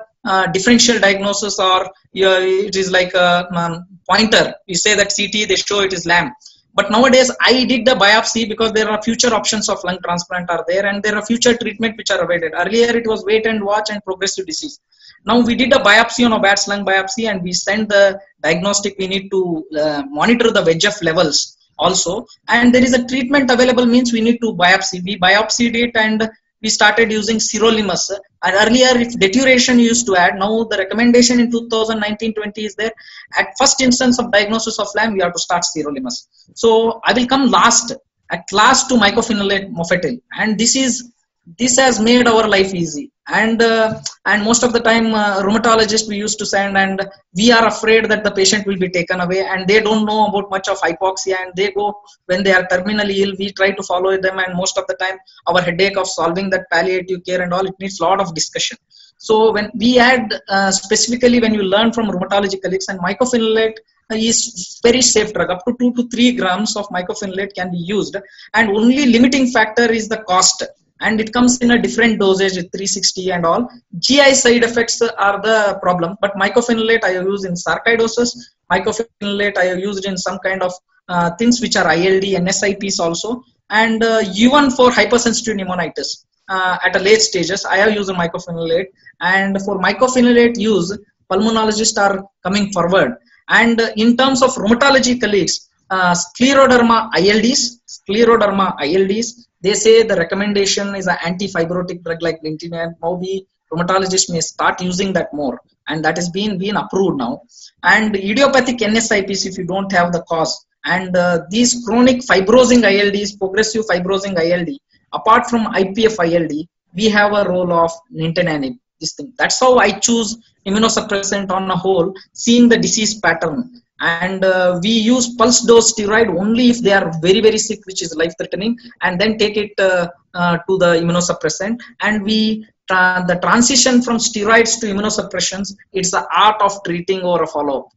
differential diagnosis or uh, it is like a um, pointer. You say that CT, they show it is LAM. But nowadays I did the biopsy because there are future options of lung transplant are there and there are future treatment which are awaited. Earlier it was wait and watch and progressive disease. Now we did a biopsy on a VATS lung biopsy and we send the diagnostic. We need to uh, monitor the VEGF levels also. And there is a treatment available means we need to biopsy. We biopsied it and we started using sirolimus. And earlier if deterioration used to add now the recommendation in 2019-20 is there. At first instance of diagnosis of lam we have to start sirolimus. So i will come last at last to mycophenolate mofetil. And this is this has made our life easy. And uh, and most of the time uh, rheumatologist we used to send and we are afraid that the patient will be taken away and they don't know about much of hypoxia and they go when they are terminally ill we try to follow them and most of the time our headache of solving that palliative care and all it needs a lot of discussion. So when we had uh, specifically when you learn from rheumatology colleagues and mycophenolate is very safe drug. Up to 2 to 3 grams of mycophenolate can be used. And only limiting factor is the cost and it comes in a different dosage 360 and all. Gi side effects are the problem but mycophenolate i use in sarcoidosis. Mycophenolate i used in some kind of uh, things which are ild and sips also. And uh, even for hypersensitive pneumonitis uh, at a late stages i have used mycophenolate. And for mycophenolate use, pulmonologists are coming forward. And in terms of rheumatology colleagues, uh, scleroderma ILDs, scleroderma ILDs, they say the recommendation is an anti-fibrotic drug like nintedanib. Maybe rheumatologists may start using that more, and that is being being approved now. And idiopathic NSIPs, if you don't have the cause, and uh, these chronic fibrosing ILDs, progressive fibrosing ILD, apart from IPF ILD, we have a role of nintedanib. This thing. That's how I choose immunosuppressant on a whole, seeing the disease pattern and uh, we use pulse dose steroid only if they are very very sick which is life threatening and then take it uh, uh, to the immunosuppressant. And we tra- the transition from steroids to immunosuppressions it's the art of treating or a follow-up.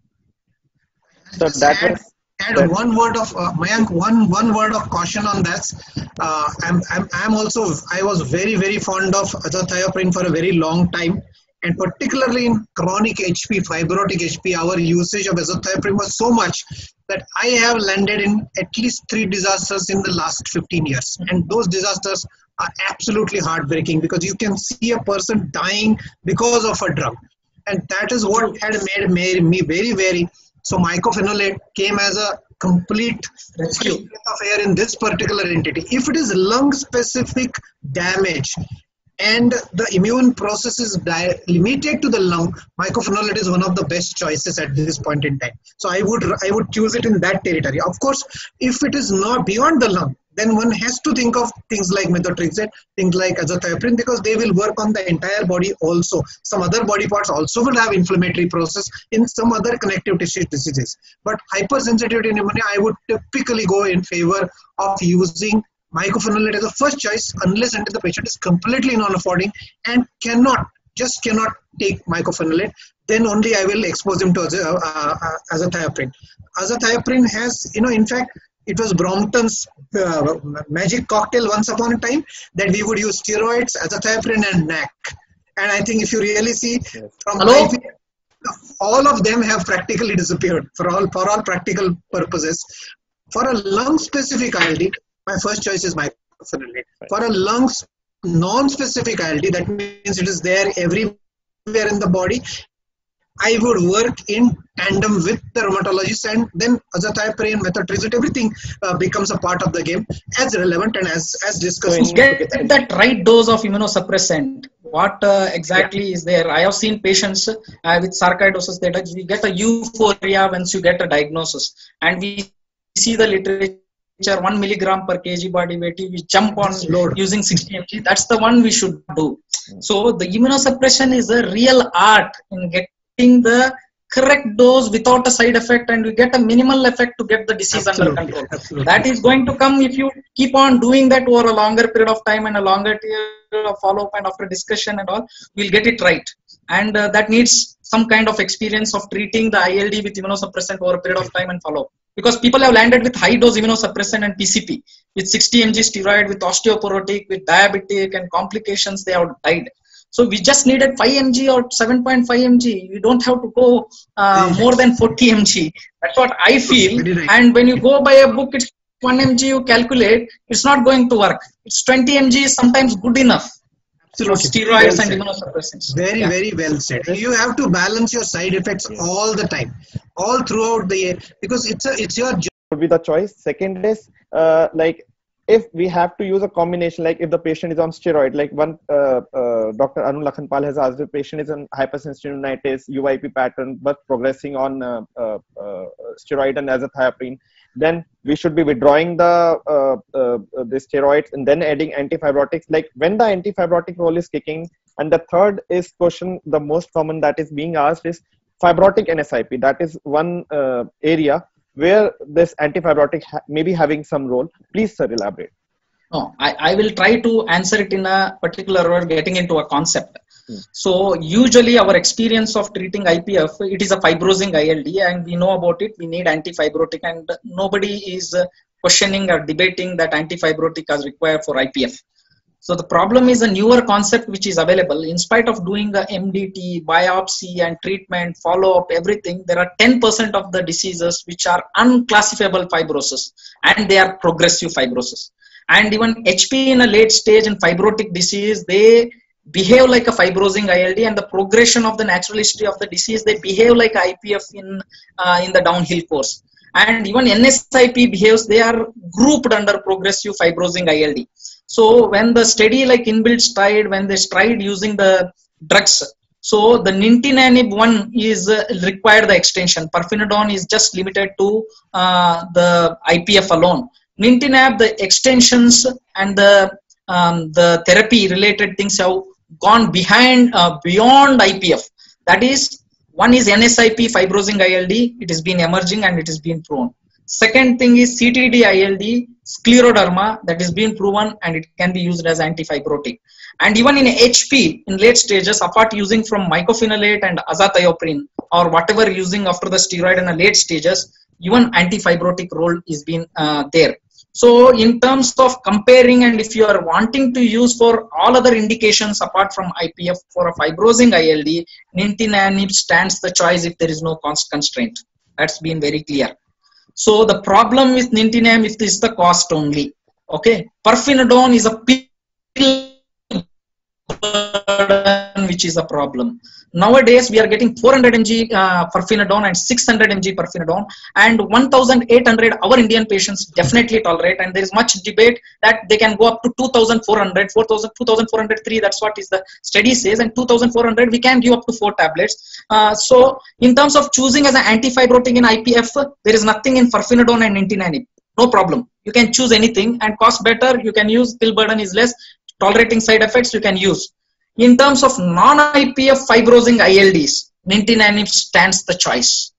So that add, was add that- one word of uh, Mayank, one one word of caution on that. Uh, I'm, I'm I'm also I was very very fond of azathioprine for a very long time, and particularly in chronic HP, fibrotic HP, our usage of azathioprine was so much that I have landed in at least three disasters in the last 15 years, and those disasters are absolutely heartbreaking because you can see a person dying because of a drug, and that is what had made, me very very so mycophenolate came as a complete Rescue. of air in this particular entity. If it is lung specific damage and the immune process is limited to the lung, mycophenolate is one of the best choices at this point in time. So I would I would choose it in that territory. Of course, if it is not beyond the lung, then one has to think of things like methotrexate, things like azathioprine, because they will work on the entire body also. Some other body parts also will have inflammatory process in some other connective tissue diseases. But hypersensitivity pneumonia, I would typically go in favor of using mycophenolate is the first choice unless until the patient is completely non-affording and cannot just cannot take mycophenolate then only i will expose him to aza- uh, uh, azathioprine azathioprine has you know in fact it was brompton's uh, magic cocktail once upon a time that we would use steroids azathioprine and nac and i think if you really see Yes. from Hello? my all of them have practically disappeared for all for all practical purposes for a lung specific ILD, my first choice is mycophenolate. For a lung non-specific ILD, that means it is there everywhere in the body. I would work in tandem with the rheumatologist, and then azathioprine, methotrexate, everything uh, becomes a part of the game as relevant and as as discussed. So in- get that right dose of immunosuppressant what uh, exactly is there i have seen patients uh, with sarcoidosis that we get a euphoria once you get a diagnosis and we see the literature 1 milligram per kg body weight we jump on load. using 60 mg that's the one we should do. So the immunosuppression is a real art in getting the correct dose without a side effect and you get a minimal effect to get the disease under control. absolutely. that is going to come if you keep on doing that over a longer period of time and a longer period of follow up and after discussion and all we'll get it right. And uh, that needs some kind of experience of treating the ild with immunosuppressant over a period of time and follow up because people have landed with high dose immunosuppressant and pcp with 60 mg steroid with osteoporotic with diabetic and complications they have died. So we just needed 5 mg or 7.5 mg. You don't have to go uh, more than 40 mg. That's what i feel. and when you go by a book it's 1 mg you calculate it's not going to work. It's 20 mg is sometimes good enough for Absolutely. steroids Well and immunosuppressants Very, Yeah. very well said. You have to balance your side effects all the time, all throughout the year, because it's a, it's your job. would be the choice. Second is uh, like if we have to use a combination, like if the patient is on steroid, like one uh, uh, Dr. Arun Lakhanpal has asked, the patient is on hypersensitivity, UIP pattern, but progressing on uh, uh, uh, steroid and azathioprine, then we should be withdrawing the uh, uh, the steroids and then adding antifibrotics. Like when the antifibrotic role is kicking, and the third is question, the most common that is being asked is fibrotic NSIP. That is one uh, area where this antifibrotic ha- may be having some role. Please, sir, elaborate. No, I, I will try to answer it in a particular word, getting into a concept. So usually our experience of treating IPF, it is a fibrosing ILD and we know about it. We need antifibrotic and nobody is uh, questioning or debating that antifibrotic is required for IPF. So the problem is a newer concept which is available. In spite of doing the MDT, biopsy and treatment, follow-up, everything, there are 10% of the diseases which are unclassifiable fibrosis and they are progressive fibrosis. And even HP in a late stage in fibrotic disease, they behave like a fibrosing ILD and the progression of the natural history of the disease, they behave like IPF in, uh, in the downhill course. And even NSIP behaves, they are grouped under progressive fibrosing ILD. So when the steady like INBUILD stride, when they stride using the drugs, so the nintedanib one is uh, require the extension. Pirfenidone is just limited to uh, the IPF alone. Nintedanib, the extensions and the um, the therapy related things have gone behind uh, beyond IPF. That is, one is NSIP fibrosing ILD. It has been emerging and it has been proven. Second thing is CTD ILD, scleroderma that is being proven and it can be used as antifibrotic. And even in HP, in late stages, apart using from mycophenolate and azathioprine or whatever using after the steroid in the late stages, even antifibrotic role is being uh, there. So in terms of comparing and if you are wanting to use for all other indications apart from IPF for a fibrosing ILD, nintedanib stands the choice if there is no cost constraint. That's been very clear. So the problem with nintedanib is the cost only. Okay, pirfenidone is a pill which is a problem. Nowadays, we are getting 400 mg uh, and 600 mg pirfenidone, and 1,800 our Indian patients definitely tolerate. And there is much debate that they can go up to 2,400, 4,000, 2,403. That's what is the study says, and 2,400 we can give up to four tablets. Uh, so, in terms of choosing as an antifibrotic in IPF, there is nothing in pirfenidone and nintedanib. No problem. You can choose anything and cost better. You can use pill burden is less. Tolerating side effects you can use in terms of non-IPF fibrosing ILDs, nintedanib stands the choice.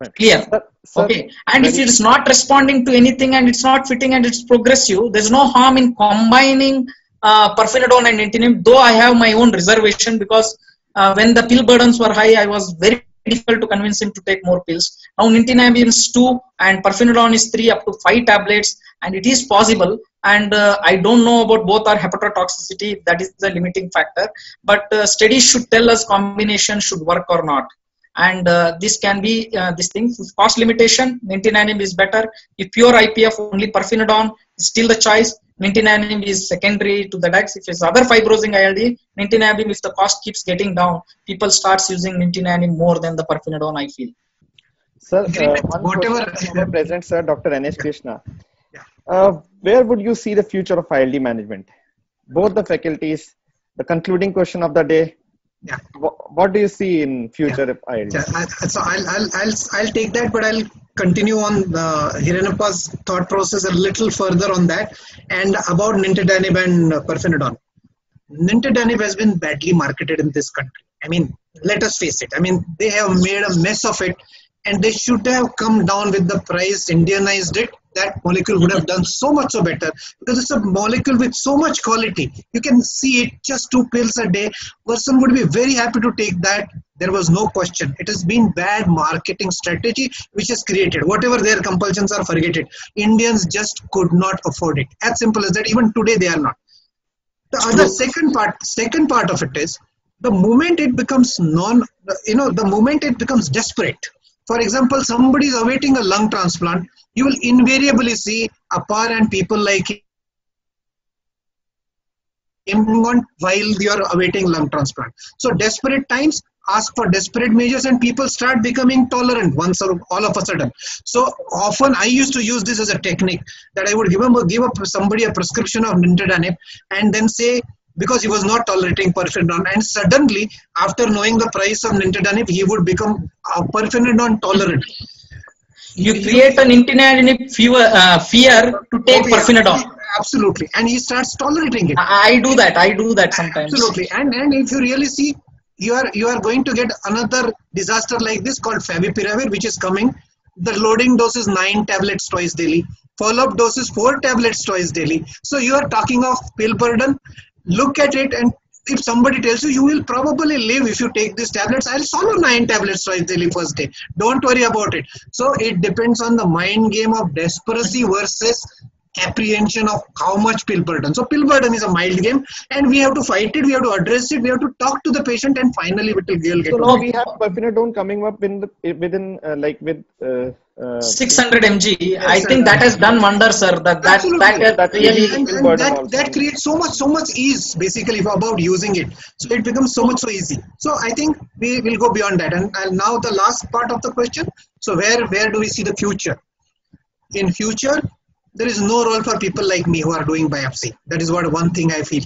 Right. Clear? Sir, sir, okay. And if it is not responding to anything and it's not fitting and it's progressive, there's no harm in combining uh, pirfenidone and nintedanib, though I have my own reservation because uh, when the pill burdens were high, I was very difficult to convince him to take more pills. Now nintedanib is 2 and pirfenidone is 3 up to 5 tablets and it is possible. And uh, I don't know about both our hepatotoxicity. That is the limiting factor. But uh, studies should tell us combination should work or not. And uh, this can be uh, this thing cost limitation. Nintedanib is better. If pure IPF only pirfenidone is still the choice nintedanib is secondary to the DEX if it's other fibrosing ILD nintedanib if the cost keeps getting down people starts using nintedanib more than the pirfenidone I feel Sir, uh, one whatever present, sir, Dr. N.H. Krishna. Uh, where would you see the future of ILD management? Both the faculties, the concluding question of the day. Yeah. What, what do you see in future yeah. ILD? Yeah. so I'll, I'll, I'll, I'll take that, but I'll continue on uh, Hiranappa's thought process a little further on that and about nintedanib and uh. Nintedanib has been badly marketed in this country. I mean, let us face it. I mean, they have made a mess of it and they should have come down with the price, Indianized it that molecule would have done so much so better because it's a molecule with so much quality. You can see it just two pills a day. Person would be very happy to take that. There was no question. It has been bad marketing strategy which has created whatever their compulsions are. Forget it. Indians just could not afford it. As simple as that. Even today they are not. The other second part, second part of it is the moment it becomes non, you know, the moment it becomes desperate. For example, somebody is awaiting a lung transplant you will invariably see APAR and people like him while you are awaiting lung transplant. So desperate times ask for desperate measures and people start becoming tolerant once or all of a sudden. So often I used to use this as a technique that I would give, him, give up somebody a prescription of nintedanib and then say because he was not tolerating pirfenidone and suddenly after knowing the price of nintedanib he would become a pirfenidone tolerant you create an nintedanib fear, uh, fear to take oh. Absolutely, and he starts tolerating it. I do that. I do that sometimes. Absolutely, and and if you really see, you are you are going to get another disaster like this called favipiravir, which is coming. The loading dose is nine tablets twice daily. Follow-up dose is four tablets twice daily. So you are talking of pill burden. Look at it and if somebody tells you you will probably live if you take these tablets. I'll swallow nine tablets twice daily first day. Don't worry about it. So it depends on the mind game of desperacy versus apprehension of how much pill burden. So pill burden is a mild game, and we have to fight it. We have to address it. We have to talk to the patient, and finally, it will get. So now we have pirfenidone coming up in the, within uh, like with. Uh, uh, 600 mg yes, i think that has done wonders sir that that that, that really and, and that, that creates so much so much ease basically about using it so it becomes so much so easy so i think we will go beyond that and, and now the last part of the question so where where do we see the future in future there is no role for people like me who are doing biopsy that is what one thing i feel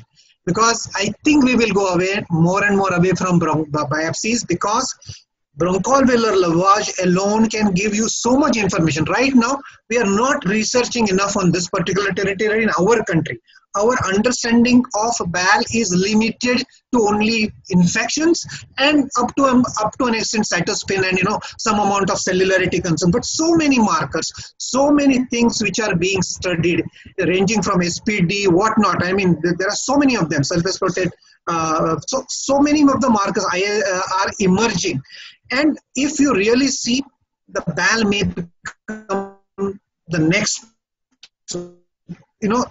because i think we will go away more and more away from biopsies because bronchoalveolar lavage alone can give you so much information. Right now, we are not researching enough on this particular territory in our country. Our understanding of BAL is limited to only infections and up to um, up to an extent cytospin and you know some amount of cellularity concern. But so many markers, so many things which are being studied, ranging from SPD, whatnot. I mean, there are so many of them. Self-exploited. Uh, so so many of the markers uh, are emerging and if you really see the BAL may become the next, you know,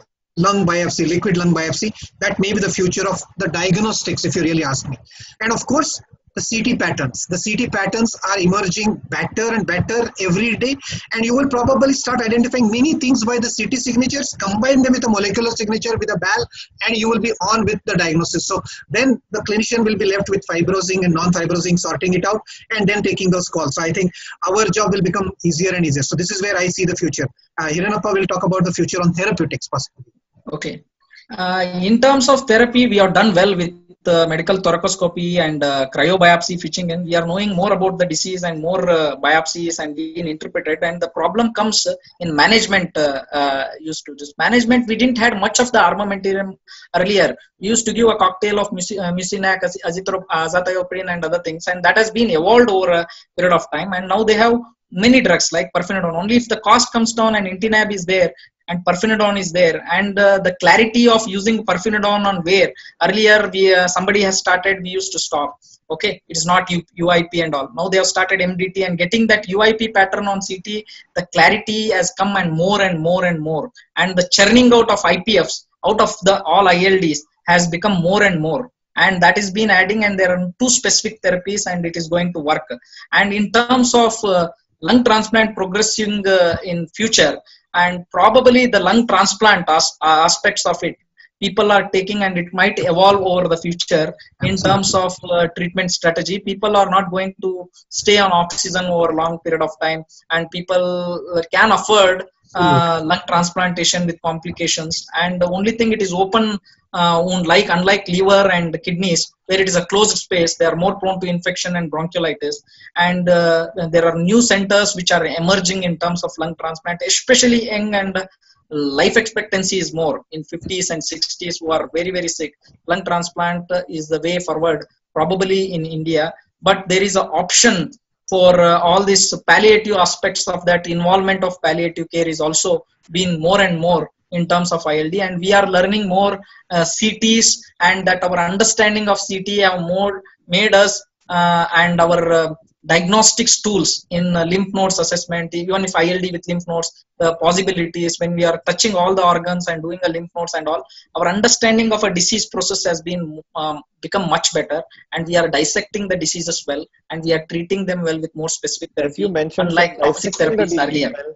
lung biopsy, liquid lung biopsy, that may be the future of the diagnostics, if you really ask me. And of course, the CT patterns. The CT patterns are emerging better and better every day, and you will probably start identifying many things by the CT signatures, combine them with a molecular signature with a BAL, and you will be on with the diagnosis. So then the clinician will be left with fibrosing and non-fibrosing, sorting it out, and then taking those calls. So I think our job will become easier and easier. So this is where I see the future. Uh, Hiranappa will talk about the future on therapeutics possibly. Okay. Uh, in terms of therapy, we are done well with uh, medical thoracoscopy and uh, cryobiopsy fitching and we are knowing more about the disease and more uh, biopsies and being interpreted. And the problem comes in management. Uh, uh, used to just management, we didn't had much of the armamentarium earlier. We used to give a cocktail of mucinex, azathioprine, and other things, and that has been evolved over a period of time. And now they have many drugs like pirfenidone. Only if the cost comes down and nintedanib is there, and pirfenidone is there. And uh, the clarity of using pirfenidone on where earlier we uh, somebody has started we used to stop. Okay? It is not U- uip and all. Now they have started mdt and getting that uip pattern on ct the clarity has come and more and more and more. And the churning out of ipfs out of the all ilds has become more and more. And that is been adding and there are two specific therapies and it is going to work. And in terms of uh, lung transplant progressing uh, in future and probably the lung transplant as, uh, aspects of it people are taking and it might evolve over the future in terms of uh, treatment strategy. People are not going to stay on oxygen over a long period of time and people uh, can afford uh, lung transplantation with complications. And the only thing it is open uh, like unlike liver and kidneys where it is a closed space they are more prone to infection and bronchiolitis. And uh, there are new centers which are emerging in terms of lung transplant especially young and life expectancy is more. In 50s and 60s who are very very sick lung transplant is the way forward probably in india. But there is an option for uh, all these palliative aspects of that involvement of palliative care is also being more and more in terms of ILD and we are learning more uh, CTs and that our understanding of CT have more made us uh, and our uh, diagnostics tools in uh, lymph nodes assessment, even if ILD with lymph nodes, the possibilities when we are touching all the organs and doing the lymph nodes and all, our understanding of a disease process has been um, become much better, and we are dissecting the diseases well, and we are treating them well with more specific therapy. You mentioned like toxic therapies earlier. Well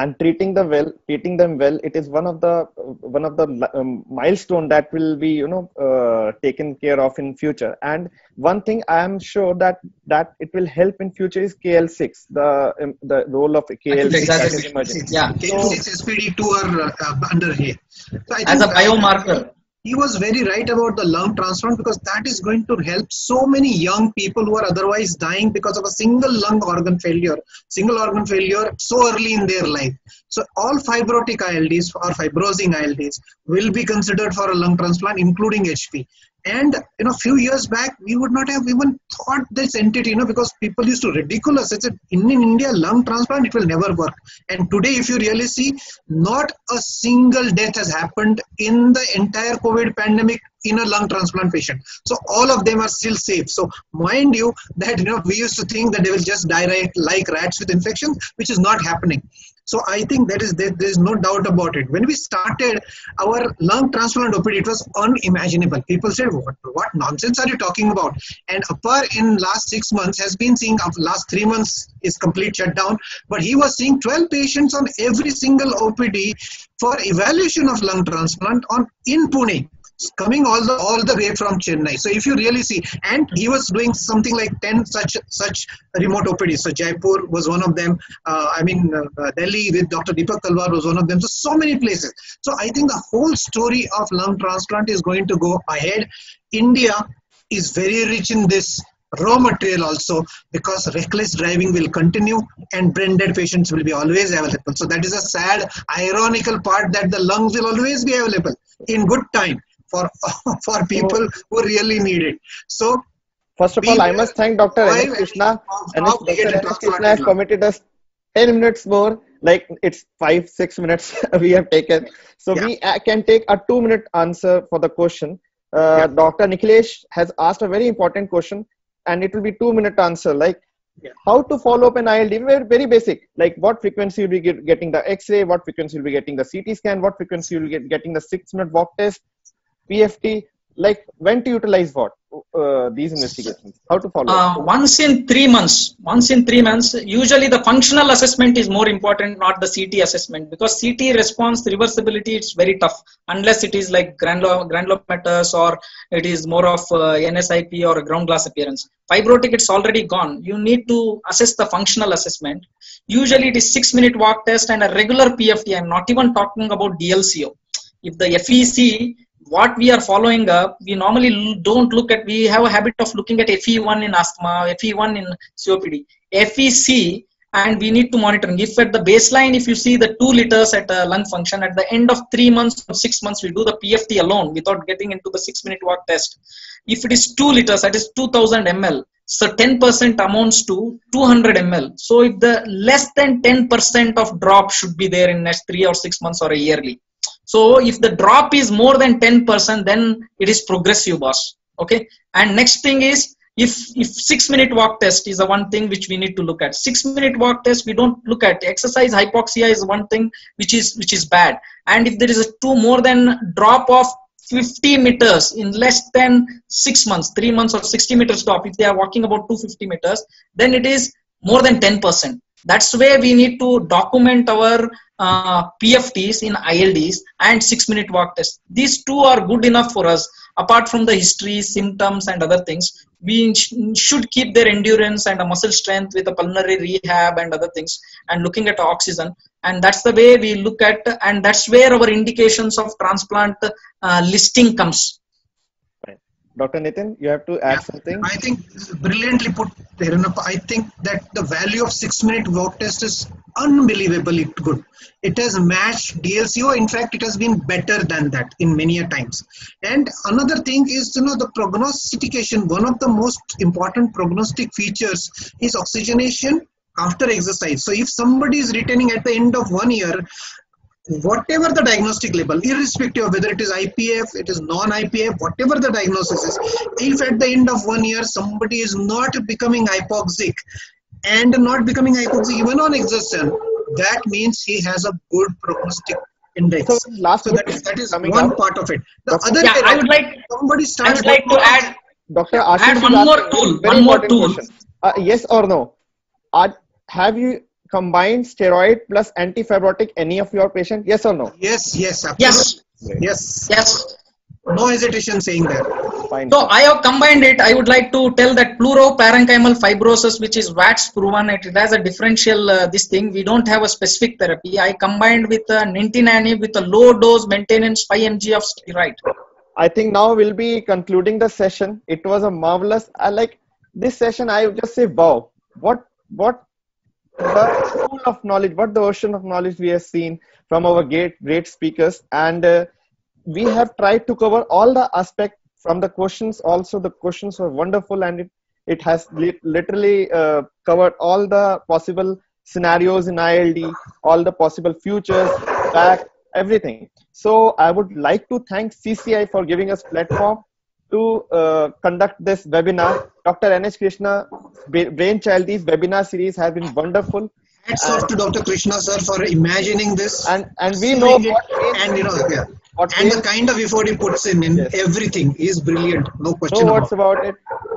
and treating the well treating them well it is one of the one of the um, milestone that will be you know uh, taken care of in future. And one thing i am sure that that it will help in future is kl6 the um, the role of kl6 exactly. emerging yeah kl6 spd2 are uh, under here. So as a biomarker he was very right about the lung transplant because that is going to help so many young people who are otherwise dying because of a single lung organ failure, single organ failure so early in their life. So all fibrotic ILDs or fibrosing ILDs will be considered for a lung transplant, including HP and you know few years back we would not have even thought this entity you know because people used to ridicule us. It's in, in india lung transplant it will never work. And today if you really see not a single death has happened in the entire covid pandemic in a lung transplant patient. So all of them are still safe. So mind you that you know we used to think that they will just die like rats with infections which is not happening So I think that is there, there is no doubt about it. When we started our lung transplant OPD, it was unimaginable. People said, "What what nonsense are you talking about?" And Apar in last six months has been seeing last three months is complete shutdown, but he was seeing 12 patients on every single OPD for evaluation of lung transplant on in Pune coming all the all the way from Chennai. So if you really see, and he was doing something like ten such such remote OPDs. So Jaipur was one of them. Uh, I mean uh, Delhi with Dr. Deepak Talwar was one of them. So so many places. So I think the whole story of lung transplant is going to go ahead. India is very rich in this raw material also because reckless driving will continue and brain dead patients will be always available so that is a sad ironical part that the lungs will always be available in good time for <laughs> for people so, who really need it. So, first of all, I must thank Dr. N. Krishna. Dr. Krishna has permitted us 10 minutes more. Like it's five, six minutes <laughs> we have taken. So, yeah. we can take a two minute answer for the question. Uh, yeah. Dr. Nikhilesh has asked a very important question, and it will be two minute answer. Like, yeah. how to follow up an ILD very, very basic like what frequency you'll be get, getting the x-ray what frequency you'll be getting the CT scan what frequency you'll get getting the six minute walk test PFT, like when to utilize what uh, these investigations? How to follow? Uh, once in three months. Once in three months. Usually the functional assessment is more important, not the CT assessment, because CT response reversibility it's very tough unless it is like granular granulomatous or it is more of uh, NSIP or ground glass appearance. Fibrotic it's already gone. You need to assess the functional assessment. Usually it is six minute walk test and a regular PFT. I'm not even talking about DLCO. If the FVC what we are following up, we normally don't look at, we have a habit of looking at FEV1 in asthma, FEV1 in COPD, FVC, and we need to monitor. If at the baseline, if you see the two liters at a lung function, at the end of three months or six months, we do the PFT alone without getting into the six minute walk test. If it is two liters, that is 2000 ml. So 10% amounts to 200 ml. So if the less than 10% of drop should be there in next three or six months or a yearly so if the drop is more than 10%, then it is progressive boss. Okay. And next thing is if if six minute walk test is the one thing which we need to look at. Six minute walk test we don't look at. Exercise hypoxia is one thing which is which is bad. And if there is a two more than drop of 50 meters in less than six months, three months or 60 meters drop, if they are walking about 250 meters, then it is more than 10%. That's where we need to document our uh, PFTs in ILDs and six minute walk test. These two are good enough for us. Apart from the history, symptoms, and other things, we sh should keep their endurance and a muscle strength with a pulmonary rehab and other things, and looking at oxygen. And that's the way we look at, and that's where our indications of transplant uh, listing comes. Dr. Nitin, you have to add yeah, something. I think brilliantly put there. I think that the value of six minute walk test is unbelievably good. It has matched DLCO. In fact, it has been better than that in many a times. And another thing is, you know, the prognostication. One of the most important prognostic features is oxygenation after exercise. So if somebody is returning at the end of one year, whatever the diagnostic label, irrespective of whether it is IPF, it is non-IPF, whatever the diagnosis is, if at the end of one year somebody is not becoming hypoxic and not becoming hypoxic even on exertion, that means he has a good prognostic index. So, last so that is, that is one up. part of it. The Doctor, other yeah, I would like somebody starts. I would like to add. Doctor, add one more tool. One more tool. Uh, yes or no? Are, have you combined steroid plus antifibrotic any of your patient? Yes or no? Yes, yes, absolutely. Yes. Yes. Yes. No hesitation saying that. Fine. So I have combined it. I would like to tell that pleuroparenchymal fibrosis, which is VATS proven, it, it has a differential uh, this thing. We don't have a specific therapy. I combined with uh, nintedanib with a low dose maintenance 5 mg of steroid. I think now we'll be concluding the session. It was a marvelous. I like this session. I would just say, wow, what what the pool of knowledge, what the ocean of knowledge we have seen from our great great speakers, and uh, we have tried to cover all the aspects from the questions. Also, the questions were wonderful, and it it has li- literally uh, covered all the possible scenarios in ILD, all the possible futures, back, everything. So I would like to thank CCI for giving us platform to uh, conduct this webinar. Dr. N.H. Krishna brainchild, these webinar series have been wonderful. Hats off to Dr. Krishna sir for imagining this. and and we know it, and you know, yeah. and the kind of effort he puts in in Yes. everything is brilliant. No no question words about. about it.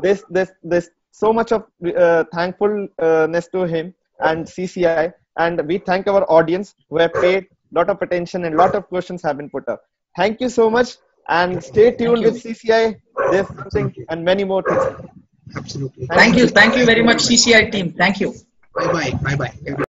This this this so much of uh, thankfulness to him and CCI, and we thank our audience who have paid a lot of attention and a lot of questions have been put up. Thank you so much, and stay tuned with CCI. There's something and many more things. Absolutely. Thank you. Thank you very much, CCI team. Thank you. Bye bye. Bye bye.